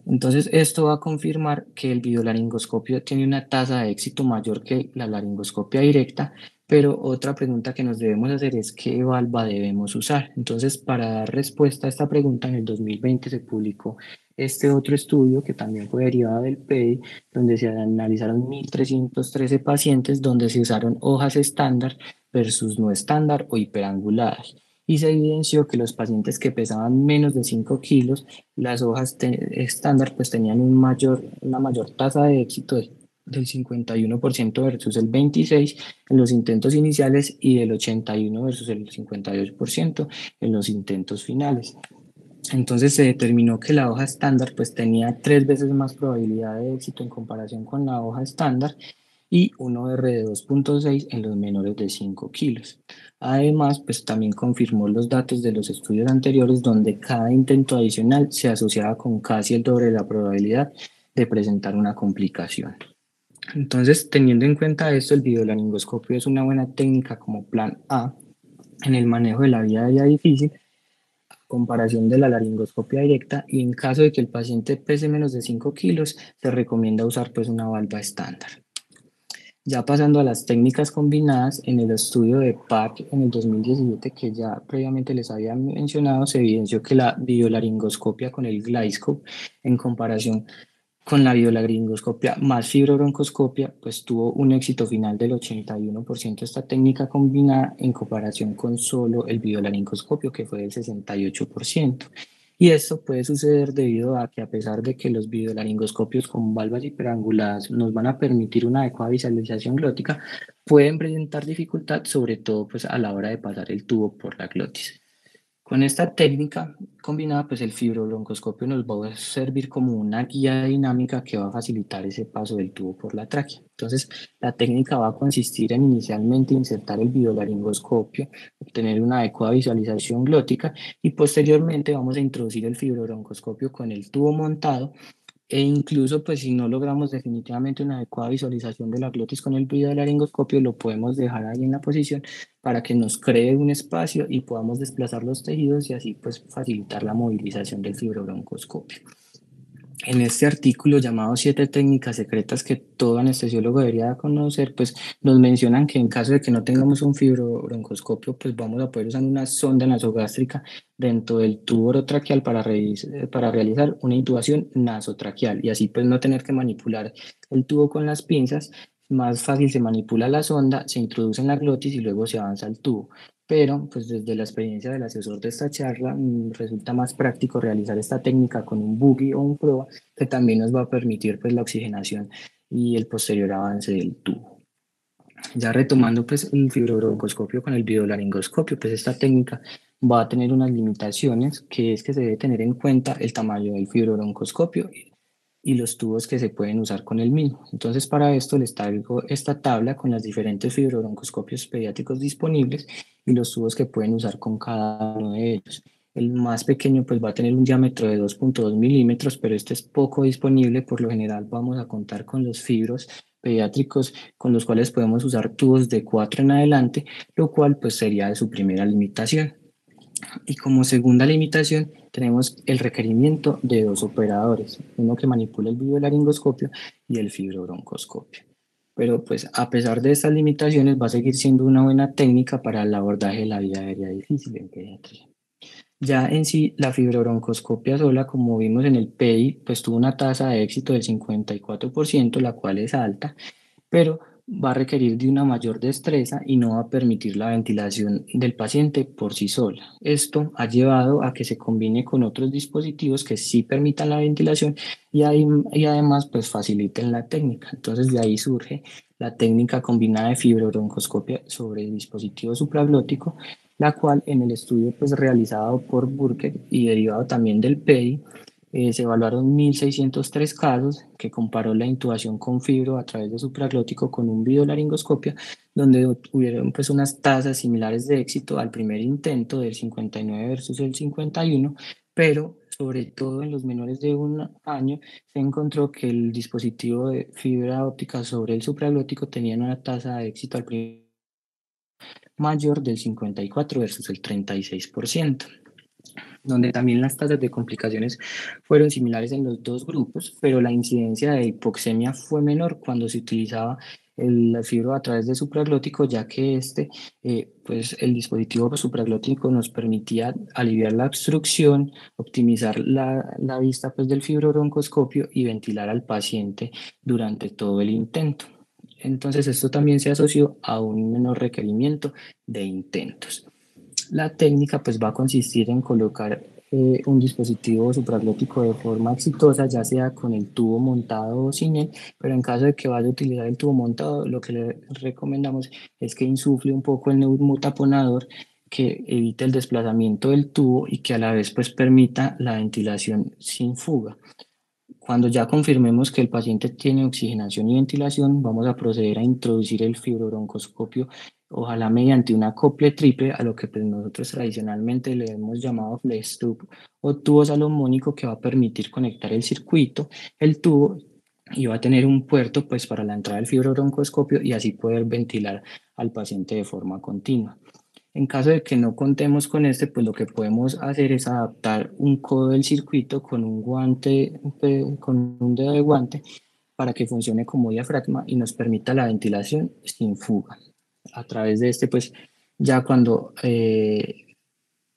Entonces, esto va a confirmar que el videolaringoscopio tiene una tasa de éxito mayor que la laringoscopia directa, pero otra pregunta que nos debemos hacer es qué valva debemos usar. Entonces, para dar respuesta a esta pregunta, en el 2020 se publicó este otro estudio que también fue derivado del PEI, donde se analizaron 1.313 pacientes donde se usaron hojas estándar versus no estándar o hiperanguladas y se evidenció que los pacientes que pesaban menos de 5 kilos, las hojas estándar pues tenían un mayor, una mayor tasa de éxito del 51% versus el 26% en los intentos iniciales y del 81% versus el 52% en los intentos finales. Entonces se determinó que la hoja estándar pues tenía tres veces más probabilidad de éxito en comparación con la hoja estándar y un OR de 2.6 en los menores de 5 kilos. Además, pues también confirmó los datos de los estudios anteriores donde cada intento adicional se asociaba con casi el doble de la probabilidad de presentar una complicación. Entonces, teniendo en cuenta esto, el videolaringoscopio es una buena técnica como plan A en el manejo de la vida ya difícil, comparación de la laringoscopia directa, y en caso de que el paciente pese menos de 5 kilos, se recomienda usar pues una valva estándar. Ya pasando a las técnicas combinadas, en el estudio de PAC en el 2017, que ya previamente les había mencionado, se evidenció que la videolaringoscopia con el Glyscope, en comparación con la videolaringoscopia más fibrobroncoscopia, pues tuvo un éxito final del 81% esta técnica combinada en comparación con solo el videolaringoscopio, que fue del 68%. Y esto puede suceder debido a que a pesar de que los videolaringoscopios con valvas hiperanguladas nos van a permitir una adecuada visualización glótica, pueden presentar dificultad, sobre todo pues, a la hora de pasar el tubo por la glotis. Con esta técnica combinada, pues el fibrobroncoscopio nos va a servir como una guía dinámica que va a facilitar ese paso del tubo por la tráquea. Entonces, la técnica va a consistir en inicialmente insertar el videolaringoscopio, obtener una adecuada visualización glótica y posteriormente vamos a introducir el fibrobroncoscopio con el tubo montado e incluso pues si no logramos definitivamente una adecuada visualización de la glotis con el videolaringoscopio, lo podemos dejar ahí en la posición para que nos cree un espacio y podamos desplazar los tejidos y así pues facilitar la movilización del fibrobroncoscopio. En este artículo llamado Siete técnicas secretas que todo anestesiólogo debería conocer, pues nos mencionan que en caso de que no tengamos un fibrobroncoscopio, pues vamos a poder usar una sonda nasogástrica dentro del tubo orotraqueal para, para realizar una intubación nasotraqueal y así pues no tener que manipular el tubo con las pinzas, más fácil se manipula la sonda, se introduce en la glotis y luego se avanza el tubo. Pero, pues desde la experiencia del asesor de esta charla, mm, resulta más práctico realizar esta técnica con un buggy o un proa que también nos va a permitir pues la oxigenación y el posterior avance del tubo. Ya retomando pues el fibrobroncoscopio con el videolaringoscopio, pues esta técnica va a tener unas limitaciones, que es que se debe tener en cuenta el tamaño del fibrobroncoscopio y los tubos que se pueden usar con el mismo. Entonces, para esto les traigo esta tabla con las diferentes fibrobroncoscopios pediátricos disponibles y los tubos que pueden usar con cada uno de ellos. El más pequeño pues va a tener un diámetro de 2.2 milímetros, pero este es poco disponible. Por lo general vamos a contar con los fibros pediátricos con los cuales podemos usar tubos de 4 en adelante, lo cual pues sería su primera limitación. Y como segunda limitación tenemos el requerimiento de dos operadores, uno que manipula el videolaringoscopio y el fibrobroncoscopio. Pero pues a pesar de estas limitaciones va a seguir siendo una buena técnica para el abordaje de la vía aérea difícil en pediatría. Ya en sí, la fibrobroncoscopia sola, como vimos en el PEI, pues tuvo una tasa de éxito del 54%, la cual es alta, pero va a requerir de una mayor destreza y no va a permitir la ventilación del paciente por sí sola. Esto ha llevado a que se combine con otros dispositivos que sí permitan la ventilación y, y además pues faciliten la técnica. Entonces de ahí surge la técnica combinada de fibrobroncoscopia sobre el dispositivo supraglótico, la cual en el estudio pues realizado por Burke y derivado también del PEI eh, se evaluaron 1.603 casos que comparó la intubación con fibro a través de supraglótico con un videolaringoscopia, donde hubieron pues unas tasas similares de éxito al primer intento del 59 versus el 51, pero sobre todo en los menores de un año se encontró que el dispositivo de fibra óptica sobre el supraglótico tenía una tasa de éxito al primer mayor del 54 versus el 36% donde también las tasas de complicaciones fueron similares en los dos grupos, pero la incidencia de hipoxemia fue menor cuando se utilizaba el fibro a través de supraglótico, ya que este, eh, pues el dispositivo supraglótico nos permitía aliviar la obstrucción, optimizar la, la vista pues, del fibrobroncoscopio y ventilar al paciente durante todo el intento. Entonces, esto también se asoció a un menor requerimiento de intentos. La técnica pues va a consistir en colocar eh, un dispositivo supraglótico de forma exitosa, ya sea con el tubo montado o sin él, pero en caso de que vaya a utilizar el tubo montado, lo que le recomendamos es que insufle un poco el neumutaponador que evite el desplazamiento del tubo y que a la vez pues permita la ventilación sin fuga. Cuando ya confirmemos que el paciente tiene oxigenación y ventilación, vamos a proceder a introducir el fibrobroncoscopio ojalá mediante una acople triple a lo que pues, nosotros tradicionalmente le hemos llamado flex tube o tubo salomónico que va a permitir conectar el circuito, el tubo y va a tener un puerto pues para la entrada del fibrobroncoscopio y así poder ventilar al paciente de forma continua. En caso de que no contemos con este, pues lo que podemos hacer es adaptar un codo del circuito con un guante, con un dedo de guante para que funcione como diafragma y nos permita la ventilación sin fuga. A través de este, pues ya cuando eh,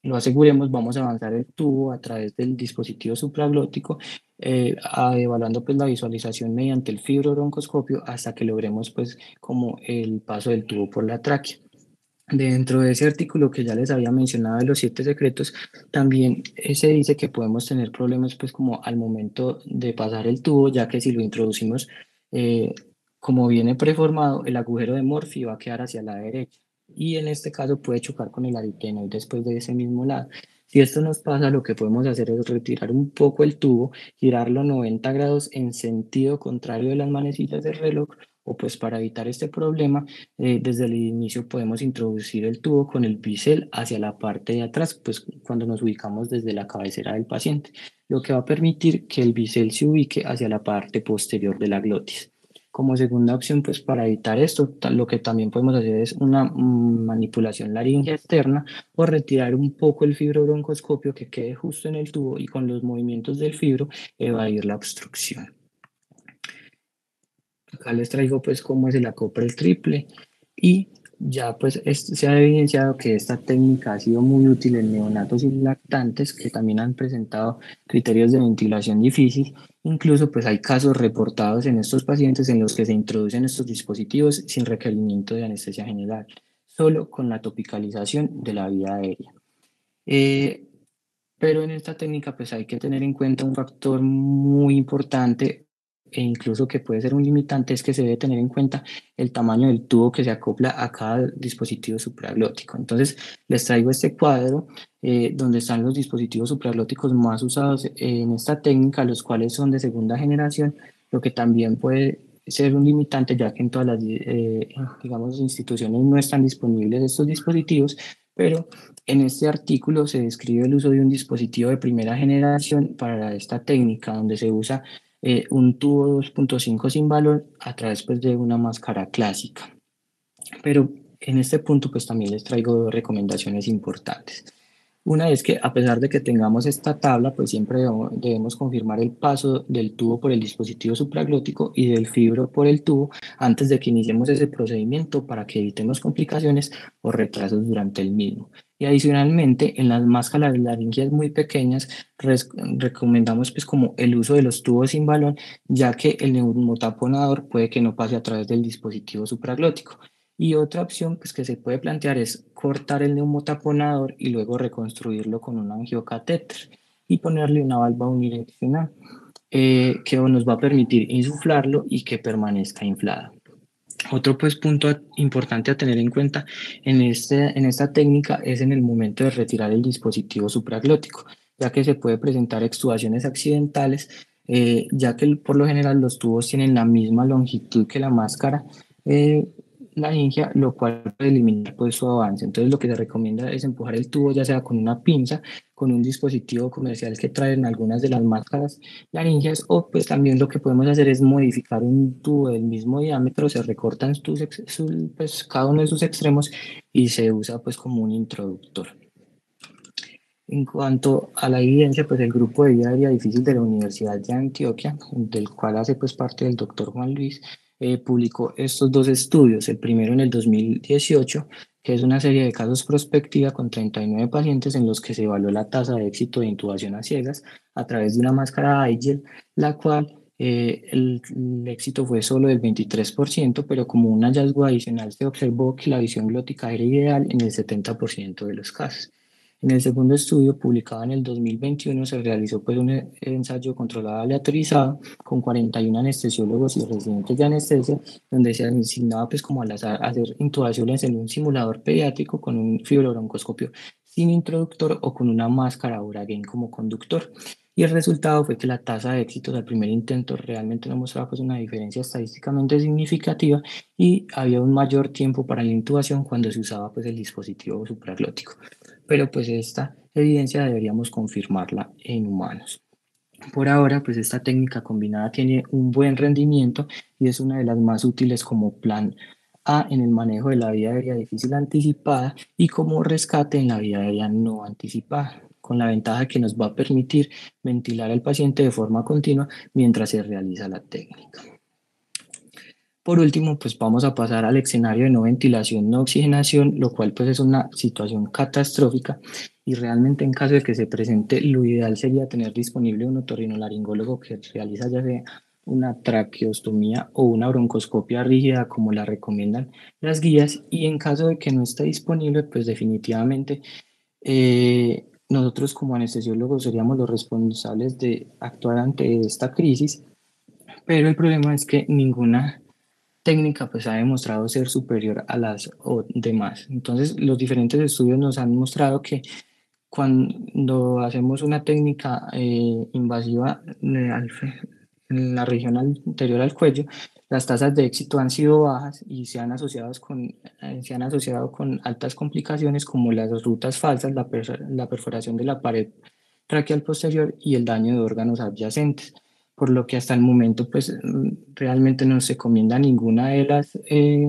lo aseguremos, vamos a avanzar el tubo a través del dispositivo supraglótico, eh, evaluando pues la visualización mediante el fibrobroncoscopio hasta que logremos pues como el paso del tubo por la tráquea. Dentro de ese artículo que ya les había mencionado de los siete secretos, también se dice que podemos tener problemas pues como al momento de pasar el tubo, ya que si lo introducimos eh, como viene preformado, el agujero de Morphy va a quedar hacia la derecha y en este caso puede chocar con el y después de ese mismo lado. Si esto nos pasa, lo que podemos hacer es retirar un poco el tubo, girarlo 90 grados en sentido contrario de las manecillas del reloj, o pues para evitar este problema, eh, desde el inicio podemos introducir el tubo con el bisel hacia la parte de atrás, pues cuando nos ubicamos desde la cabecera del paciente, lo que va a permitir que el bisel se ubique hacia la parte posterior de la glotis. Como segunda opción, pues para evitar esto, lo que también podemos hacer es una mm, manipulación laringea externa o retirar un poco el fibrobroncoscopio que quede justo en el tubo y con los movimientos del fibro evadir la obstrucción. Acá les traigo pues cómo es el acople triple y ya pues se ha evidenciado que esta técnica ha sido muy útil en neonatos y lactantes que también han presentado criterios de ventilación difícil. Incluso pues hay casos reportados en estos pacientes en los que se introducen estos dispositivos sin requerimiento de anestesia general, solo con la topicalización de la vía aérea. Eh, pero en esta técnica pues hay que tener en cuenta un factor muy importante e incluso que puede ser un limitante es que se debe tener en cuenta el tamaño del tubo que se acopla a cada dispositivo supraglótico. Entonces, les traigo este cuadro eh, donde están los dispositivos supraglóticos más usados en esta técnica, los cuales son de segunda generación, lo que también puede ser un limitante ya que en todas las eh, digamos, instituciones no están disponibles estos dispositivos, pero en este artículo se describe el uso de un dispositivo de primera generación para esta técnica, donde se usa eh, un tubo 2.5 sin valor a través pues, de una máscara clásica. Pero en este punto pues también les traigo dos recomendaciones importantes. Una es que a pesar de que tengamos esta tabla, pues siempre debemos confirmar el paso del tubo por el dispositivo supraglótico y del fibro por el tubo antes de que iniciemos ese procedimiento para que evitemos complicaciones o retrasos durante el mismo. Y adicionalmente, en las máscaras laringeas muy pequeñas, recomendamos pues como el uso de los tubos sin balón, ya que el neumotaponador puede que no pase a través del dispositivo supraglótico. Y otra opción pues, que se puede plantear es cortar el neumotaponador y luego reconstruirlo con un angiocatéter y ponerle una valva unidireccional eh, que nos va a permitir insuflarlo y que permanezca inflado. Otro pues, punto importante a tener en cuenta en, este, en esta técnica es en el momento de retirar el dispositivo supraglótico, ya que se puede presentar extubaciones accidentales, eh, ya que por lo general los tubos tienen la misma longitud que la máscara eh, laringia, lo cual puede eliminar pues, su avance. Entonces lo que se recomienda es empujar el tubo ya sea con una pinza, con un dispositivo comercial que traen algunas de las máscaras laringias o pues también lo que podemos hacer es modificar un tubo del mismo diámetro, se recortan pues, cada uno de sus extremos y se usa pues como un introductor. En cuanto a la evidencia, pues el grupo de vida difícil de la Universidad de Antioquia, del cual hace pues parte el doctor Juan Luis, eh, publicó estos dos estudios, el primero en el 2018, que es una serie de casos prospectiva con 39 pacientes en los que se evaluó la tasa de éxito de intubación a ciegas a través de una máscara IGEL, la cual eh, el, el, éxito fue solo del 23%, pero como un hallazgo adicional se observó que la visión glótica era ideal en el 70% de los casos. En el segundo estudio, publicado en el 2021, se realizó pues, un ensayo controlado aleatorizado con 41 anestesiólogos y residentes de anestesia, donde se asignaba pues, como al azar hacer intubaciones en un simulador pediátrico con un fibrobroncoscopio sin introductor o con una máscara Uragen como conductor. Y el resultado fue que la tasa de éxito del primer intento realmente no mostraba pues, una diferencia estadísticamente significativa y había un mayor tiempo para la intubación cuando se usaba pues, el dispositivo supraglótico pero pues esta evidencia deberíamos confirmarla en humanos. Por ahora, pues esta técnica combinada tiene un buen rendimiento y es una de las más útiles como plan A en el manejo de la vía aérea difícil anticipada y como rescate en la vía aérea no anticipada, con la ventaja que nos va a permitir ventilar al paciente de forma continua mientras se realiza la técnica. Por último, pues vamos a pasar al escenario de no ventilación, no oxigenación, lo cual pues es una situación catastrófica. Y realmente en caso de que se presente, lo ideal sería tener disponible un otorrinolaringólogo que realiza ya sea una traqueostomía o una broncoscopia rígida como la recomiendan las guías. Y en caso de que no esté disponible, pues definitivamente eh, nosotros como anestesiólogos seríamos los responsables de actuar ante esta crisis, pero el problema es que ninguna técnica pues ha demostrado ser superior a las demás. Entonces, los diferentes estudios nos han mostrado que cuando hacemos una técnica eh, invasiva en la región anterior al cuello, las tasas de éxito han sido bajas y se han, asociado con, eh, se han asociado con altas complicaciones como las rutas falsas, la, la perforación de la pared traqueal posterior y el daño de órganos adyacentes por lo que hasta el momento pues realmente no se comienda ninguna de las eh,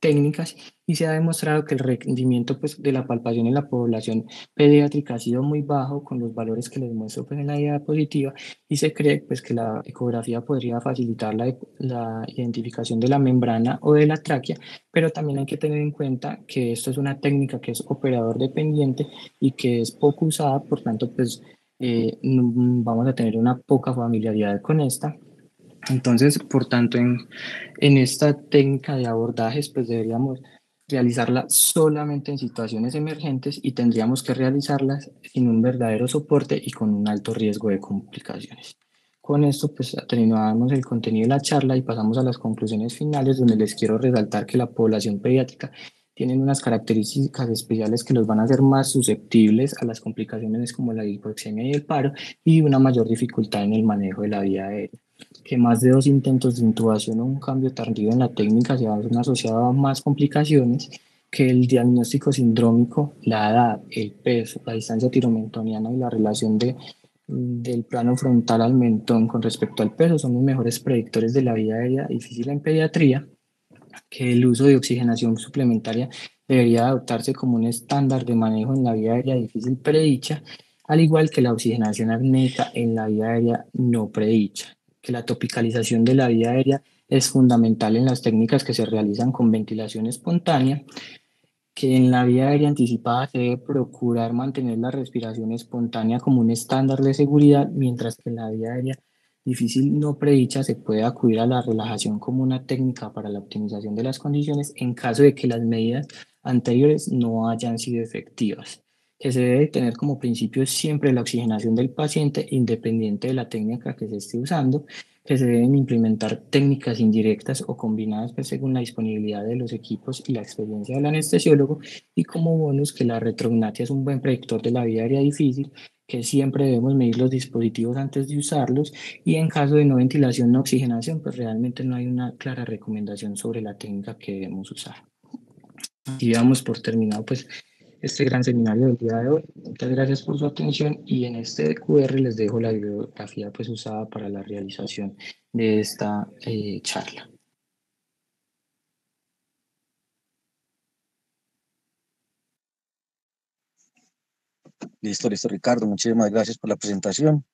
técnicas y se ha demostrado que el rendimiento pues, de la palpación en la población pediátrica ha sido muy bajo con los valores que les muestro pues, en la diapositiva y se cree pues, que la ecografía podría facilitar la, la identificación de la membrana o de la tráquea, pero también hay que tener en cuenta que esto es una técnica que es operador dependiente y que es poco usada, por tanto pues eh, vamos a tener una poca familiaridad con esta. Entonces, por tanto, en, en esta técnica de abordajes, pues deberíamos realizarla solamente en situaciones emergentes y tendríamos que realizarlas sin un verdadero soporte y con un alto riesgo de complicaciones. Con esto, pues terminamos el contenido de la charla y pasamos a las conclusiones finales, donde les quiero resaltar que la población pediátrica tienen unas características especiales que los van a hacer más susceptibles a las complicaciones como la hipoxemia y el paro y una mayor dificultad en el manejo de la vía aérea. Que más de dos intentos de intubación o un cambio tardío en la técnica se van asociado a más complicaciones que el diagnóstico sindrómico, la edad, el peso, la distancia tiromentoniana y la relación de, del plano frontal al mentón con respecto al peso son los mejores predictores de la vía aérea difícil en pediatría que el uso de oxigenación suplementaria debería adoptarse como un estándar de manejo en la vía aérea difícil predicha, al igual que la oxigenación apneica en la vía aérea no predicha, que la topicalización de la vía aérea es fundamental en las técnicas que se realizan con ventilación espontánea, que en la vía aérea anticipada se debe procurar mantener la respiración espontánea como un estándar de seguridad, mientras que en la vía aérea difícil no predicha, se puede acudir a la relajación como una técnica para la optimización de las condiciones en caso de que las medidas anteriores no hayan sido efectivas, que se debe tener como principio siempre la oxigenación del paciente independiente de la técnica que se esté usando, que se deben implementar técnicas indirectas o combinadas pues, según la disponibilidad de los equipos y la experiencia del anestesiólogo y como bonus que la retrognatia es un buen predictor de la vida aérea difícil que siempre debemos medir los dispositivos antes de usarlos y en caso de no ventilación, no oxigenación, pues realmente no hay una clara recomendación sobre la técnica que debemos usar. Y damos por terminado pues este gran seminario del día de hoy. Muchas gracias por su atención y en este QR les dejo la bibliografía pues usada para la realización de esta eh, charla. Listo, listo, Ricardo. Muchísimas gracias por la presentación.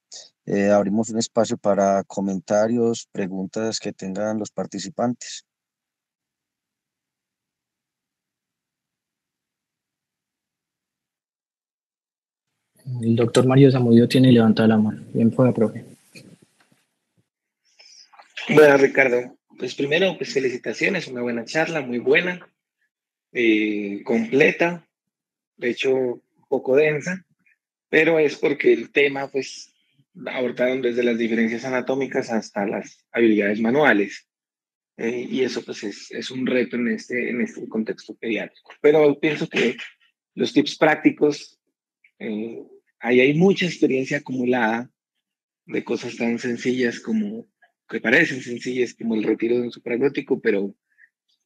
Eh, abrimos un espacio para comentarios, preguntas que tengan los participantes. El doctor Mario Zamudio tiene levantada la mano. Bien pueda, profe. Bueno, Ricardo, pues primero, pues felicitaciones, una buena charla, muy buena, eh, completa, de hecho, un poco densa, pero es porque el tema, pues, abordaron desde las diferencias anatómicas hasta las habilidades manuales. Eh, y eso, pues, es, es, un reto en este, en este contexto pediátrico. Pero pienso que los tips prácticos, eh, ahí hay mucha experiencia acumulada de cosas tan sencillas como, que parecen sencillas como el retiro de un supraglótico, pero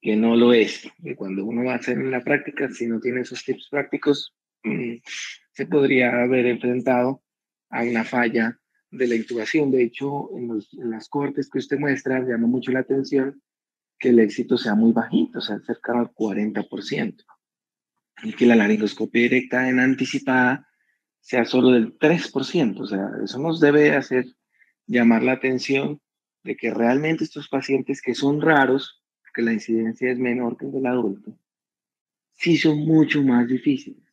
que no lo es. Y cuando uno va a hacer en la práctica, si no tiene esos tips prácticos, mm, se podría haber enfrentado a una falla de la intubación. De hecho, en, en las cortes que usted muestra, llama mucho la atención que el éxito sea muy bajito, o sea, cercano al 40%. Y que la laringoscopia directa en anticipada sea solo del 3%. O sea, eso nos debe hacer llamar la atención de que realmente estos pacientes que son raros, que la incidencia es menor que el del adulto, sí son mucho más difíciles,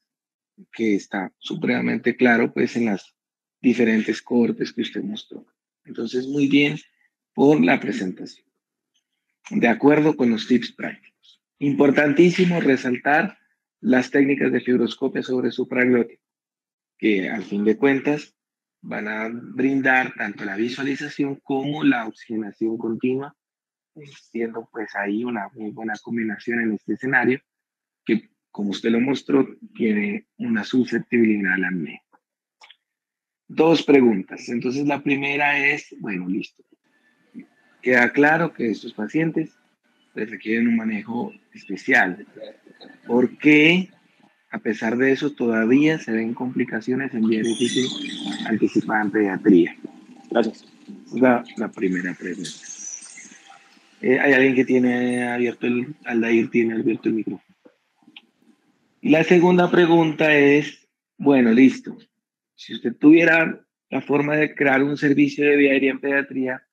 que está supremamente claro pues en las diferentes cortes que usted mostró. Entonces, muy bien por la presentación de acuerdo con los tips prácticos. Importantísimo resaltar las técnicas de fibroscopia sobre supraglótico, que al fin de cuentas van a brindar tanto la visualización como la oxigenación continua, siendo pues ahí una muy buena combinación en este escenario, que como usted lo mostró, tiene una susceptibilidad al apnea. Dos preguntas. Entonces la primera es, bueno, listo. Queda claro que estos pacientes requieren un manejo especial. ¿Por qué, a pesar de eso, todavía se ven complicaciones en vía difícil anticipada en pediatría? Gracias. La, la primera pregunta. Eh, ¿Hay alguien que tiene abierto el, Aldair tiene abierto el micrófono? La segunda pregunta es, bueno, listo. Si usted tuviera la forma de crear un servicio de vía aérea en pediatría,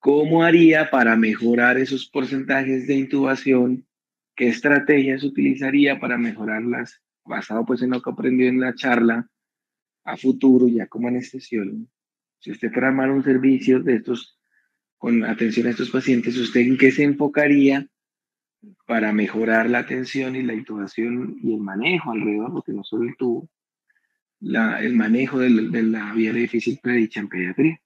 ¿Cómo haría para mejorar esos porcentajes de intubación? ¿Qué estrategias utilizaría para mejorarlas? Basado pues en lo que aprendió en la charla a futuro, ya como anestesiólogo. Si usted fuera a armar un servicio de estos, con atención a estos pacientes, ¿usted en qué se enfocaría para mejorar la atención y la intubación y el manejo alrededor, porque no solo el tubo, la, el manejo de de la vía difícil predicha en pediatría?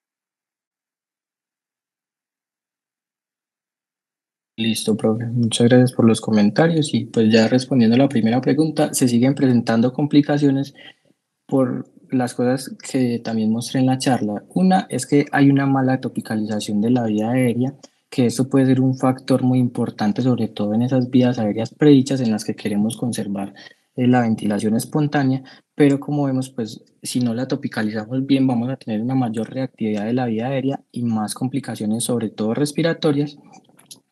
Listo, profe. Muchas gracias por los comentarios y pues ya respondiendo a la primera pregunta, se siguen presentando complicaciones por las cosas que también mostré en la charla. Una es que hay una mala topicalización de la vía aérea, que eso puede ser un factor muy importante, sobre todo en esas vías aéreas predichas en las que queremos conservar eh, la ventilación espontánea, pero como vemos, pues si no la topicalizamos bien, vamos a tener una mayor reactividad de la vía aérea y más complicaciones, sobre todo respiratorias,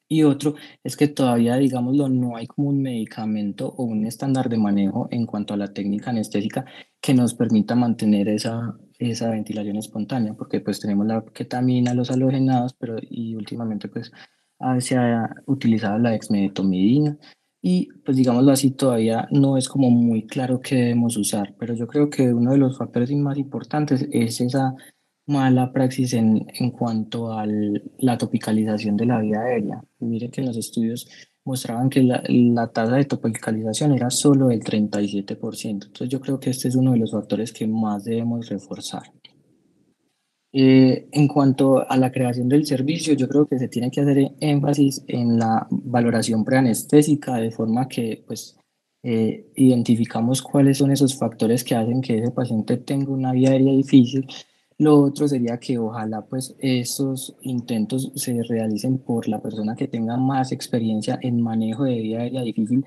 y otro es que todavía, digámoslo, no hay como un medicamento o un estándar de manejo en cuanto a la técnica anestésica que nos permita mantener esa, esa ventilación espontánea, porque pues tenemos la ketamina, los halogenados, pero y últimamente pues se ha utilizado la exmedetomidina y pues digámoslo así, todavía no es como muy claro qué debemos usar, pero yo creo que uno de los factores más importantes es esa mala praxis en, en cuanto a la topicalización de la vía aérea. Mire que los estudios mostraban que la, la, tasa de topicalización era solo del 37%. Entonces yo creo que este es uno de los factores que más debemos reforzar. Eh, en cuanto a la creación del servicio, yo creo que se tiene que hacer énfasis en la valoración preanestésica de forma que pues, eh, identificamos cuáles son esos factores que hacen que ese paciente tenga una vía aérea difícil lo otro sería que ojalá pues esos intentos se realicen por la persona que tenga más experiencia en manejo de vida aérea difícil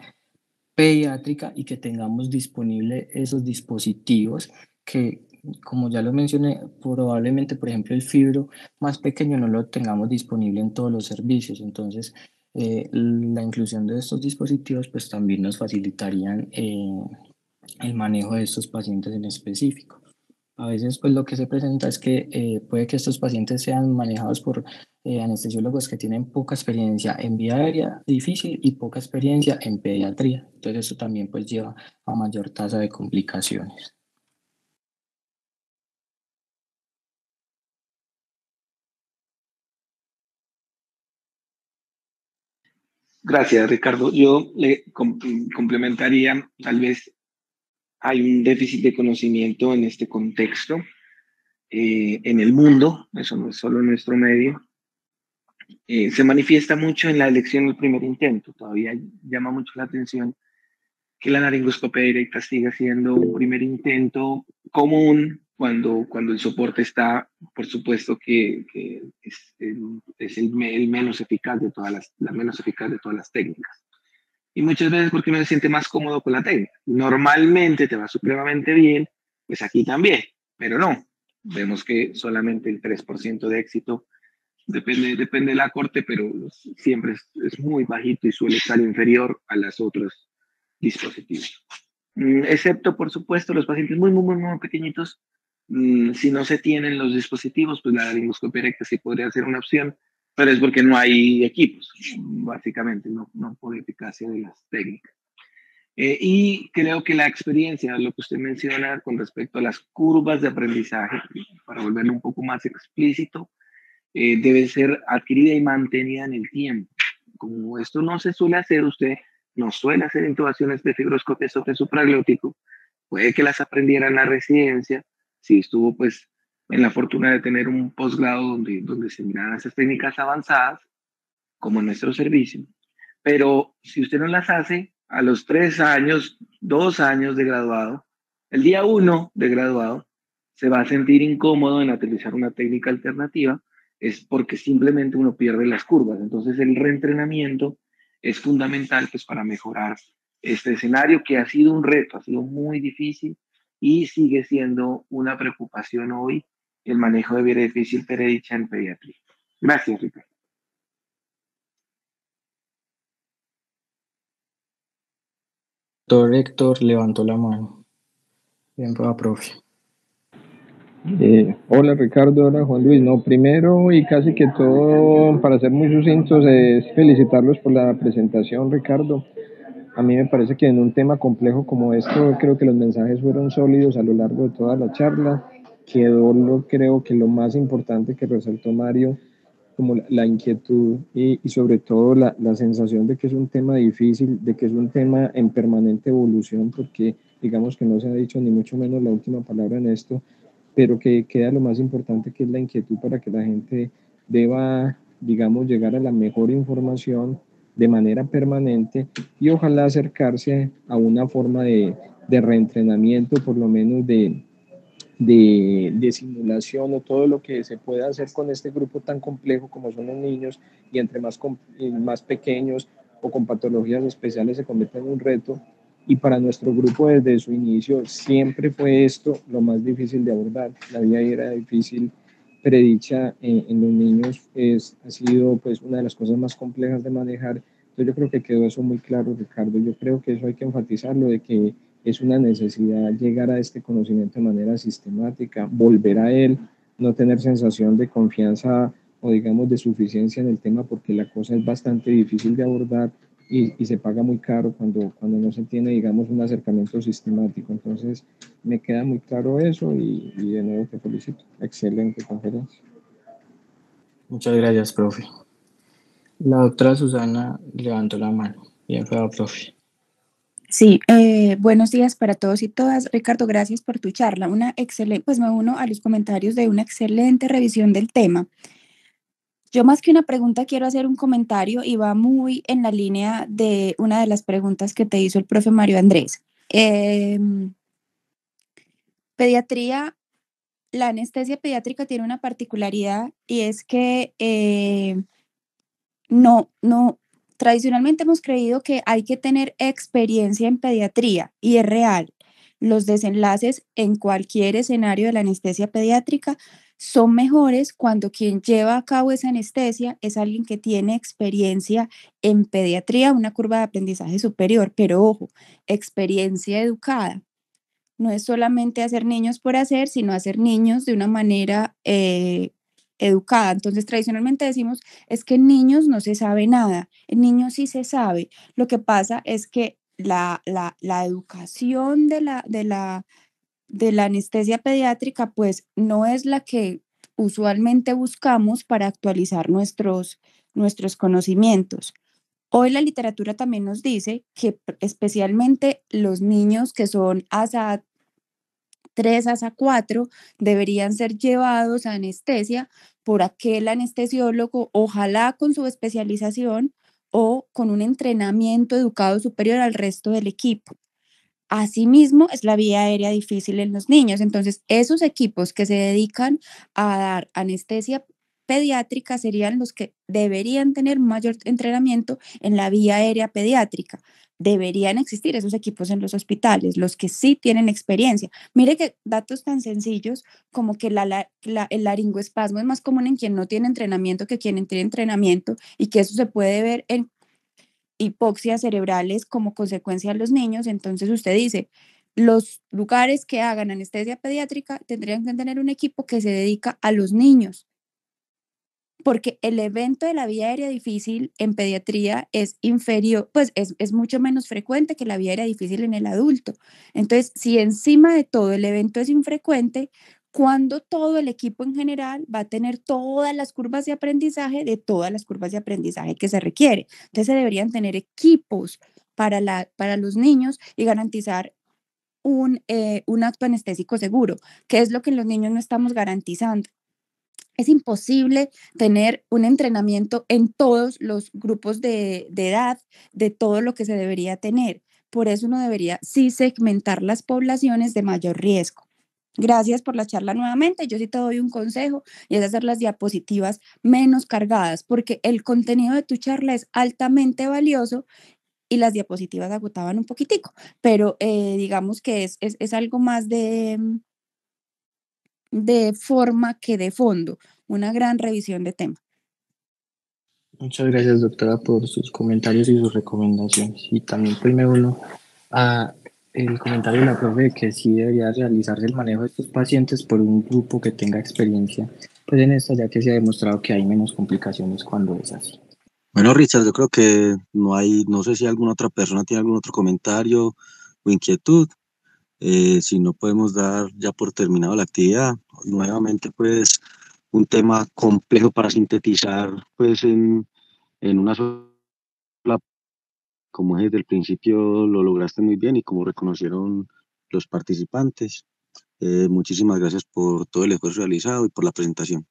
pediátrica y que tengamos disponible esos dispositivos que como ya lo mencioné, probablemente, por ejemplo, el fibro más pequeño no lo tengamos disponible en todos los servicios. Entonces, eh, la inclusión de estos dispositivos pues también nos facilitarían eh, el manejo de estos pacientes en específico. A veces pues lo que se presenta es que eh, puede que estos pacientes sean manejados por eh, anestesiólogos que tienen poca experiencia en vía aérea difícil y poca experiencia en pediatría. Entonces eso también pues lleva a mayor tasa de complicaciones. Gracias, Ricardo. Yo le complementaría tal vez hay un déficit de conocimiento en este contexto, eh, en el mundo, eso no es solo en nuestro medio. Eh, se manifiesta mucho en la elección del primer intento. Todavía llama mucho la atención que la naringoscopia directa siga siendo un primer intento común cuando, cuando el soporte está, por supuesto que, que es, el, es el, el, menos eficaz de todas las, la menos eficaz de todas las técnicas y muchas veces porque uno se siente más cómodo con la técnica. Normalmente te va supremamente bien, pues aquí también, pero no. Vemos que solamente el 3% de éxito depende, depende de la corte, pero siempre es, muy bajito y suele estar inferior a los otros dispositivos. Mm, excepto, por supuesto, los pacientes muy, muy, muy, muy pequeñitos. Mm, si no se tienen los dispositivos, pues la laringoscopia recta sí podría ser una opción, pero es porque no hay equipos, básicamente, no, no por eficacia de las técnicas. Eh, y creo que la experiencia, lo que usted menciona con respecto a las curvas de aprendizaje, para volverlo un poco más explícito, eh, debe ser adquirida y mantenida en el tiempo. Como esto no se suele hacer, usted no suele hacer intubaciones de fibroscopia sobre supraglótico, puede que las aprendiera en la residencia, si estuvo pues en la fortuna de tener un posgrado donde, donde se miran esas técnicas avanzadas, como en nuestro servicio. Pero si usted no las hace, a los tres años, dos años de graduado, el día uno de graduado, se va a sentir incómodo en utilizar una técnica alternativa, es porque simplemente uno pierde las curvas. Entonces el reentrenamiento es fundamental pues, para mejorar este escenario que ha sido un reto, ha sido muy difícil y sigue siendo una preocupación hoy el manejo de vida difícil peredicha en pediatría. Gracias, Ricardo. Doctor Héctor levantó la mano. Bien, va, profe. Eh, hola Ricardo, hola Juan Luis. No, primero y casi que todo, para ser muy sucintos, es felicitarlos por la presentación, Ricardo. A mí me parece que en un tema complejo como esto, creo que los mensajes fueron sólidos a lo largo de toda la charla. Quedó, lo, creo que lo más importante que resaltó Mario, como la, inquietud y, y, sobre todo la, la, sensación de que es un tema difícil, de que es un tema en permanente evolución, porque digamos que no se ha dicho ni mucho menos la última palabra en esto, pero que queda lo más importante que es la inquietud para que la gente deba, digamos, llegar a la mejor información de manera permanente y ojalá acercarse a una forma de, de reentrenamiento, por lo menos de, de, simulación o todo lo que se pueda hacer con este grupo tan complejo como son los niños y entre más, más pequeños o con patologías especiales se convierte en un reto. Y para nuestro grupo desde su inicio siempre fue esto lo más difícil de abordar. La vida era difícil, predicha en, en los niños es, ha sido pues una de las cosas más complejas de manejar. Entonces yo creo que quedó eso muy claro, Ricardo. Yo creo que eso hay que enfatizarlo, de que es una necesidad llegar a este conocimiento de manera sistemática, volver a él, no tener sensación de confianza o digamos de suficiencia en el tema porque la cosa es bastante difícil de abordar y, y, se paga muy caro cuando, cuando no se tiene digamos un acercamiento sistemático. Entonces me queda muy claro eso y, y de nuevo te felicito. Excelente conferencia. Muchas gracias, profe. La doctora Susana levantó la mano. Bien, fue profe. Sí, eh, buenos días para todos y todas. Ricardo, gracias por tu charla. Una excelente, pues me uno a los comentarios de una excelente revisión del tema. Yo más que una pregunta quiero hacer un comentario y va muy en la línea de una de las preguntas que te hizo el profe Mario Andrés. Em, pediatría, la anestesia pediátrica tiene una particularidad y es que eh, no, no, Tradicionalmente hemos creído que hay que tener experiencia en pediatría y es real. Los desenlaces en cualquier escenario de la anestesia pediátrica son mejores cuando quien lleva a cabo esa anestesia es alguien que tiene experiencia en pediatría, una curva de aprendizaje superior, pero ojo, experiencia educada. No es solamente hacer niños por hacer, sino hacer niños de una manera eh, educada. Entonces, tradicionalmente decimos, es que en niños no se sabe nada, en niños sí se sabe. Lo que pasa es que la, la, la educación de la, de, la, de la anestesia pediátrica, pues no es la que usualmente buscamos para actualizar nuestros, nuestros conocimientos. Hoy la literatura también nos dice que especialmente los niños que son ASA 3 ASA 4 deberían ser llevados a anestesia por aquel anestesiólogo, ojalá con su especialización o con un entrenamiento educado superior al resto del equipo. Asimismo, es la vía aérea difícil en los niños. Entonces, esos equipos que se dedican a dar anestesia pediátrica serían los que deberían tener mayor entrenamiento en la vía aérea pediátrica. Deberían existir esos equipos en los hospitales, los que sí tienen experiencia. Mire que datos tan sencillos como que el laringoespasmo es más común en quien no tiene entrenamiento que quien tiene entrenamiento y que eso se puede ver en hipoxias cerebrales como consecuencia de los niños. Entonces usted dice, los lugares que hagan anestesia pediátrica tendrían que tener un equipo que se dedica a los niños, porque el evento de la vía aérea difícil en pediatría es inferior, pues es, es, mucho menos frecuente que la vía aérea difícil en el adulto. Entonces, si encima de todo el evento es infrecuente, cuando todo el equipo en general va a tener todas las curvas de aprendizaje de todas las curvas de aprendizaje que se requiere. Entonces, se deberían tener equipos para, la, para los niños y garantizar un, eh, un acto anestésico seguro, que es lo que los niños no estamos garantizando. Es imposible tener un entrenamiento en todos los grupos de, edad de todo lo que se debería tener. Por eso uno debería sí segmentar las poblaciones de mayor riesgo. Gracias por la charla nuevamente. Yo sí te doy un consejo y es hacer las diapositivas menos cargadas porque el contenido de tu charla es altamente valioso y las diapositivas agotaban un poquitico, pero eh, digamos que es, es, es, algo más de, de forma que de fondo, una gran revisión de tema. Muchas gracias, doctora, por sus comentarios y sus recomendaciones. Y también primero uno a el comentario de la profe que sí debería realizarse el manejo de estos pacientes por un grupo que tenga experiencia pues en esto, ya que se ha demostrado que hay menos complicaciones cuando es así. Bueno, Richard, yo creo que no hay, no sé si alguna otra persona tiene algún otro comentario o inquietud. Eh, si no podemos dar ya por terminado la actividad. Nuevamente, pues, un tema complejo para sintetizar, pues, en, en una sola, como desde el principio lo lograste muy bien y como reconocieron los participantes. Eh, muchísimas gracias por todo el esfuerzo realizado y por la presentación.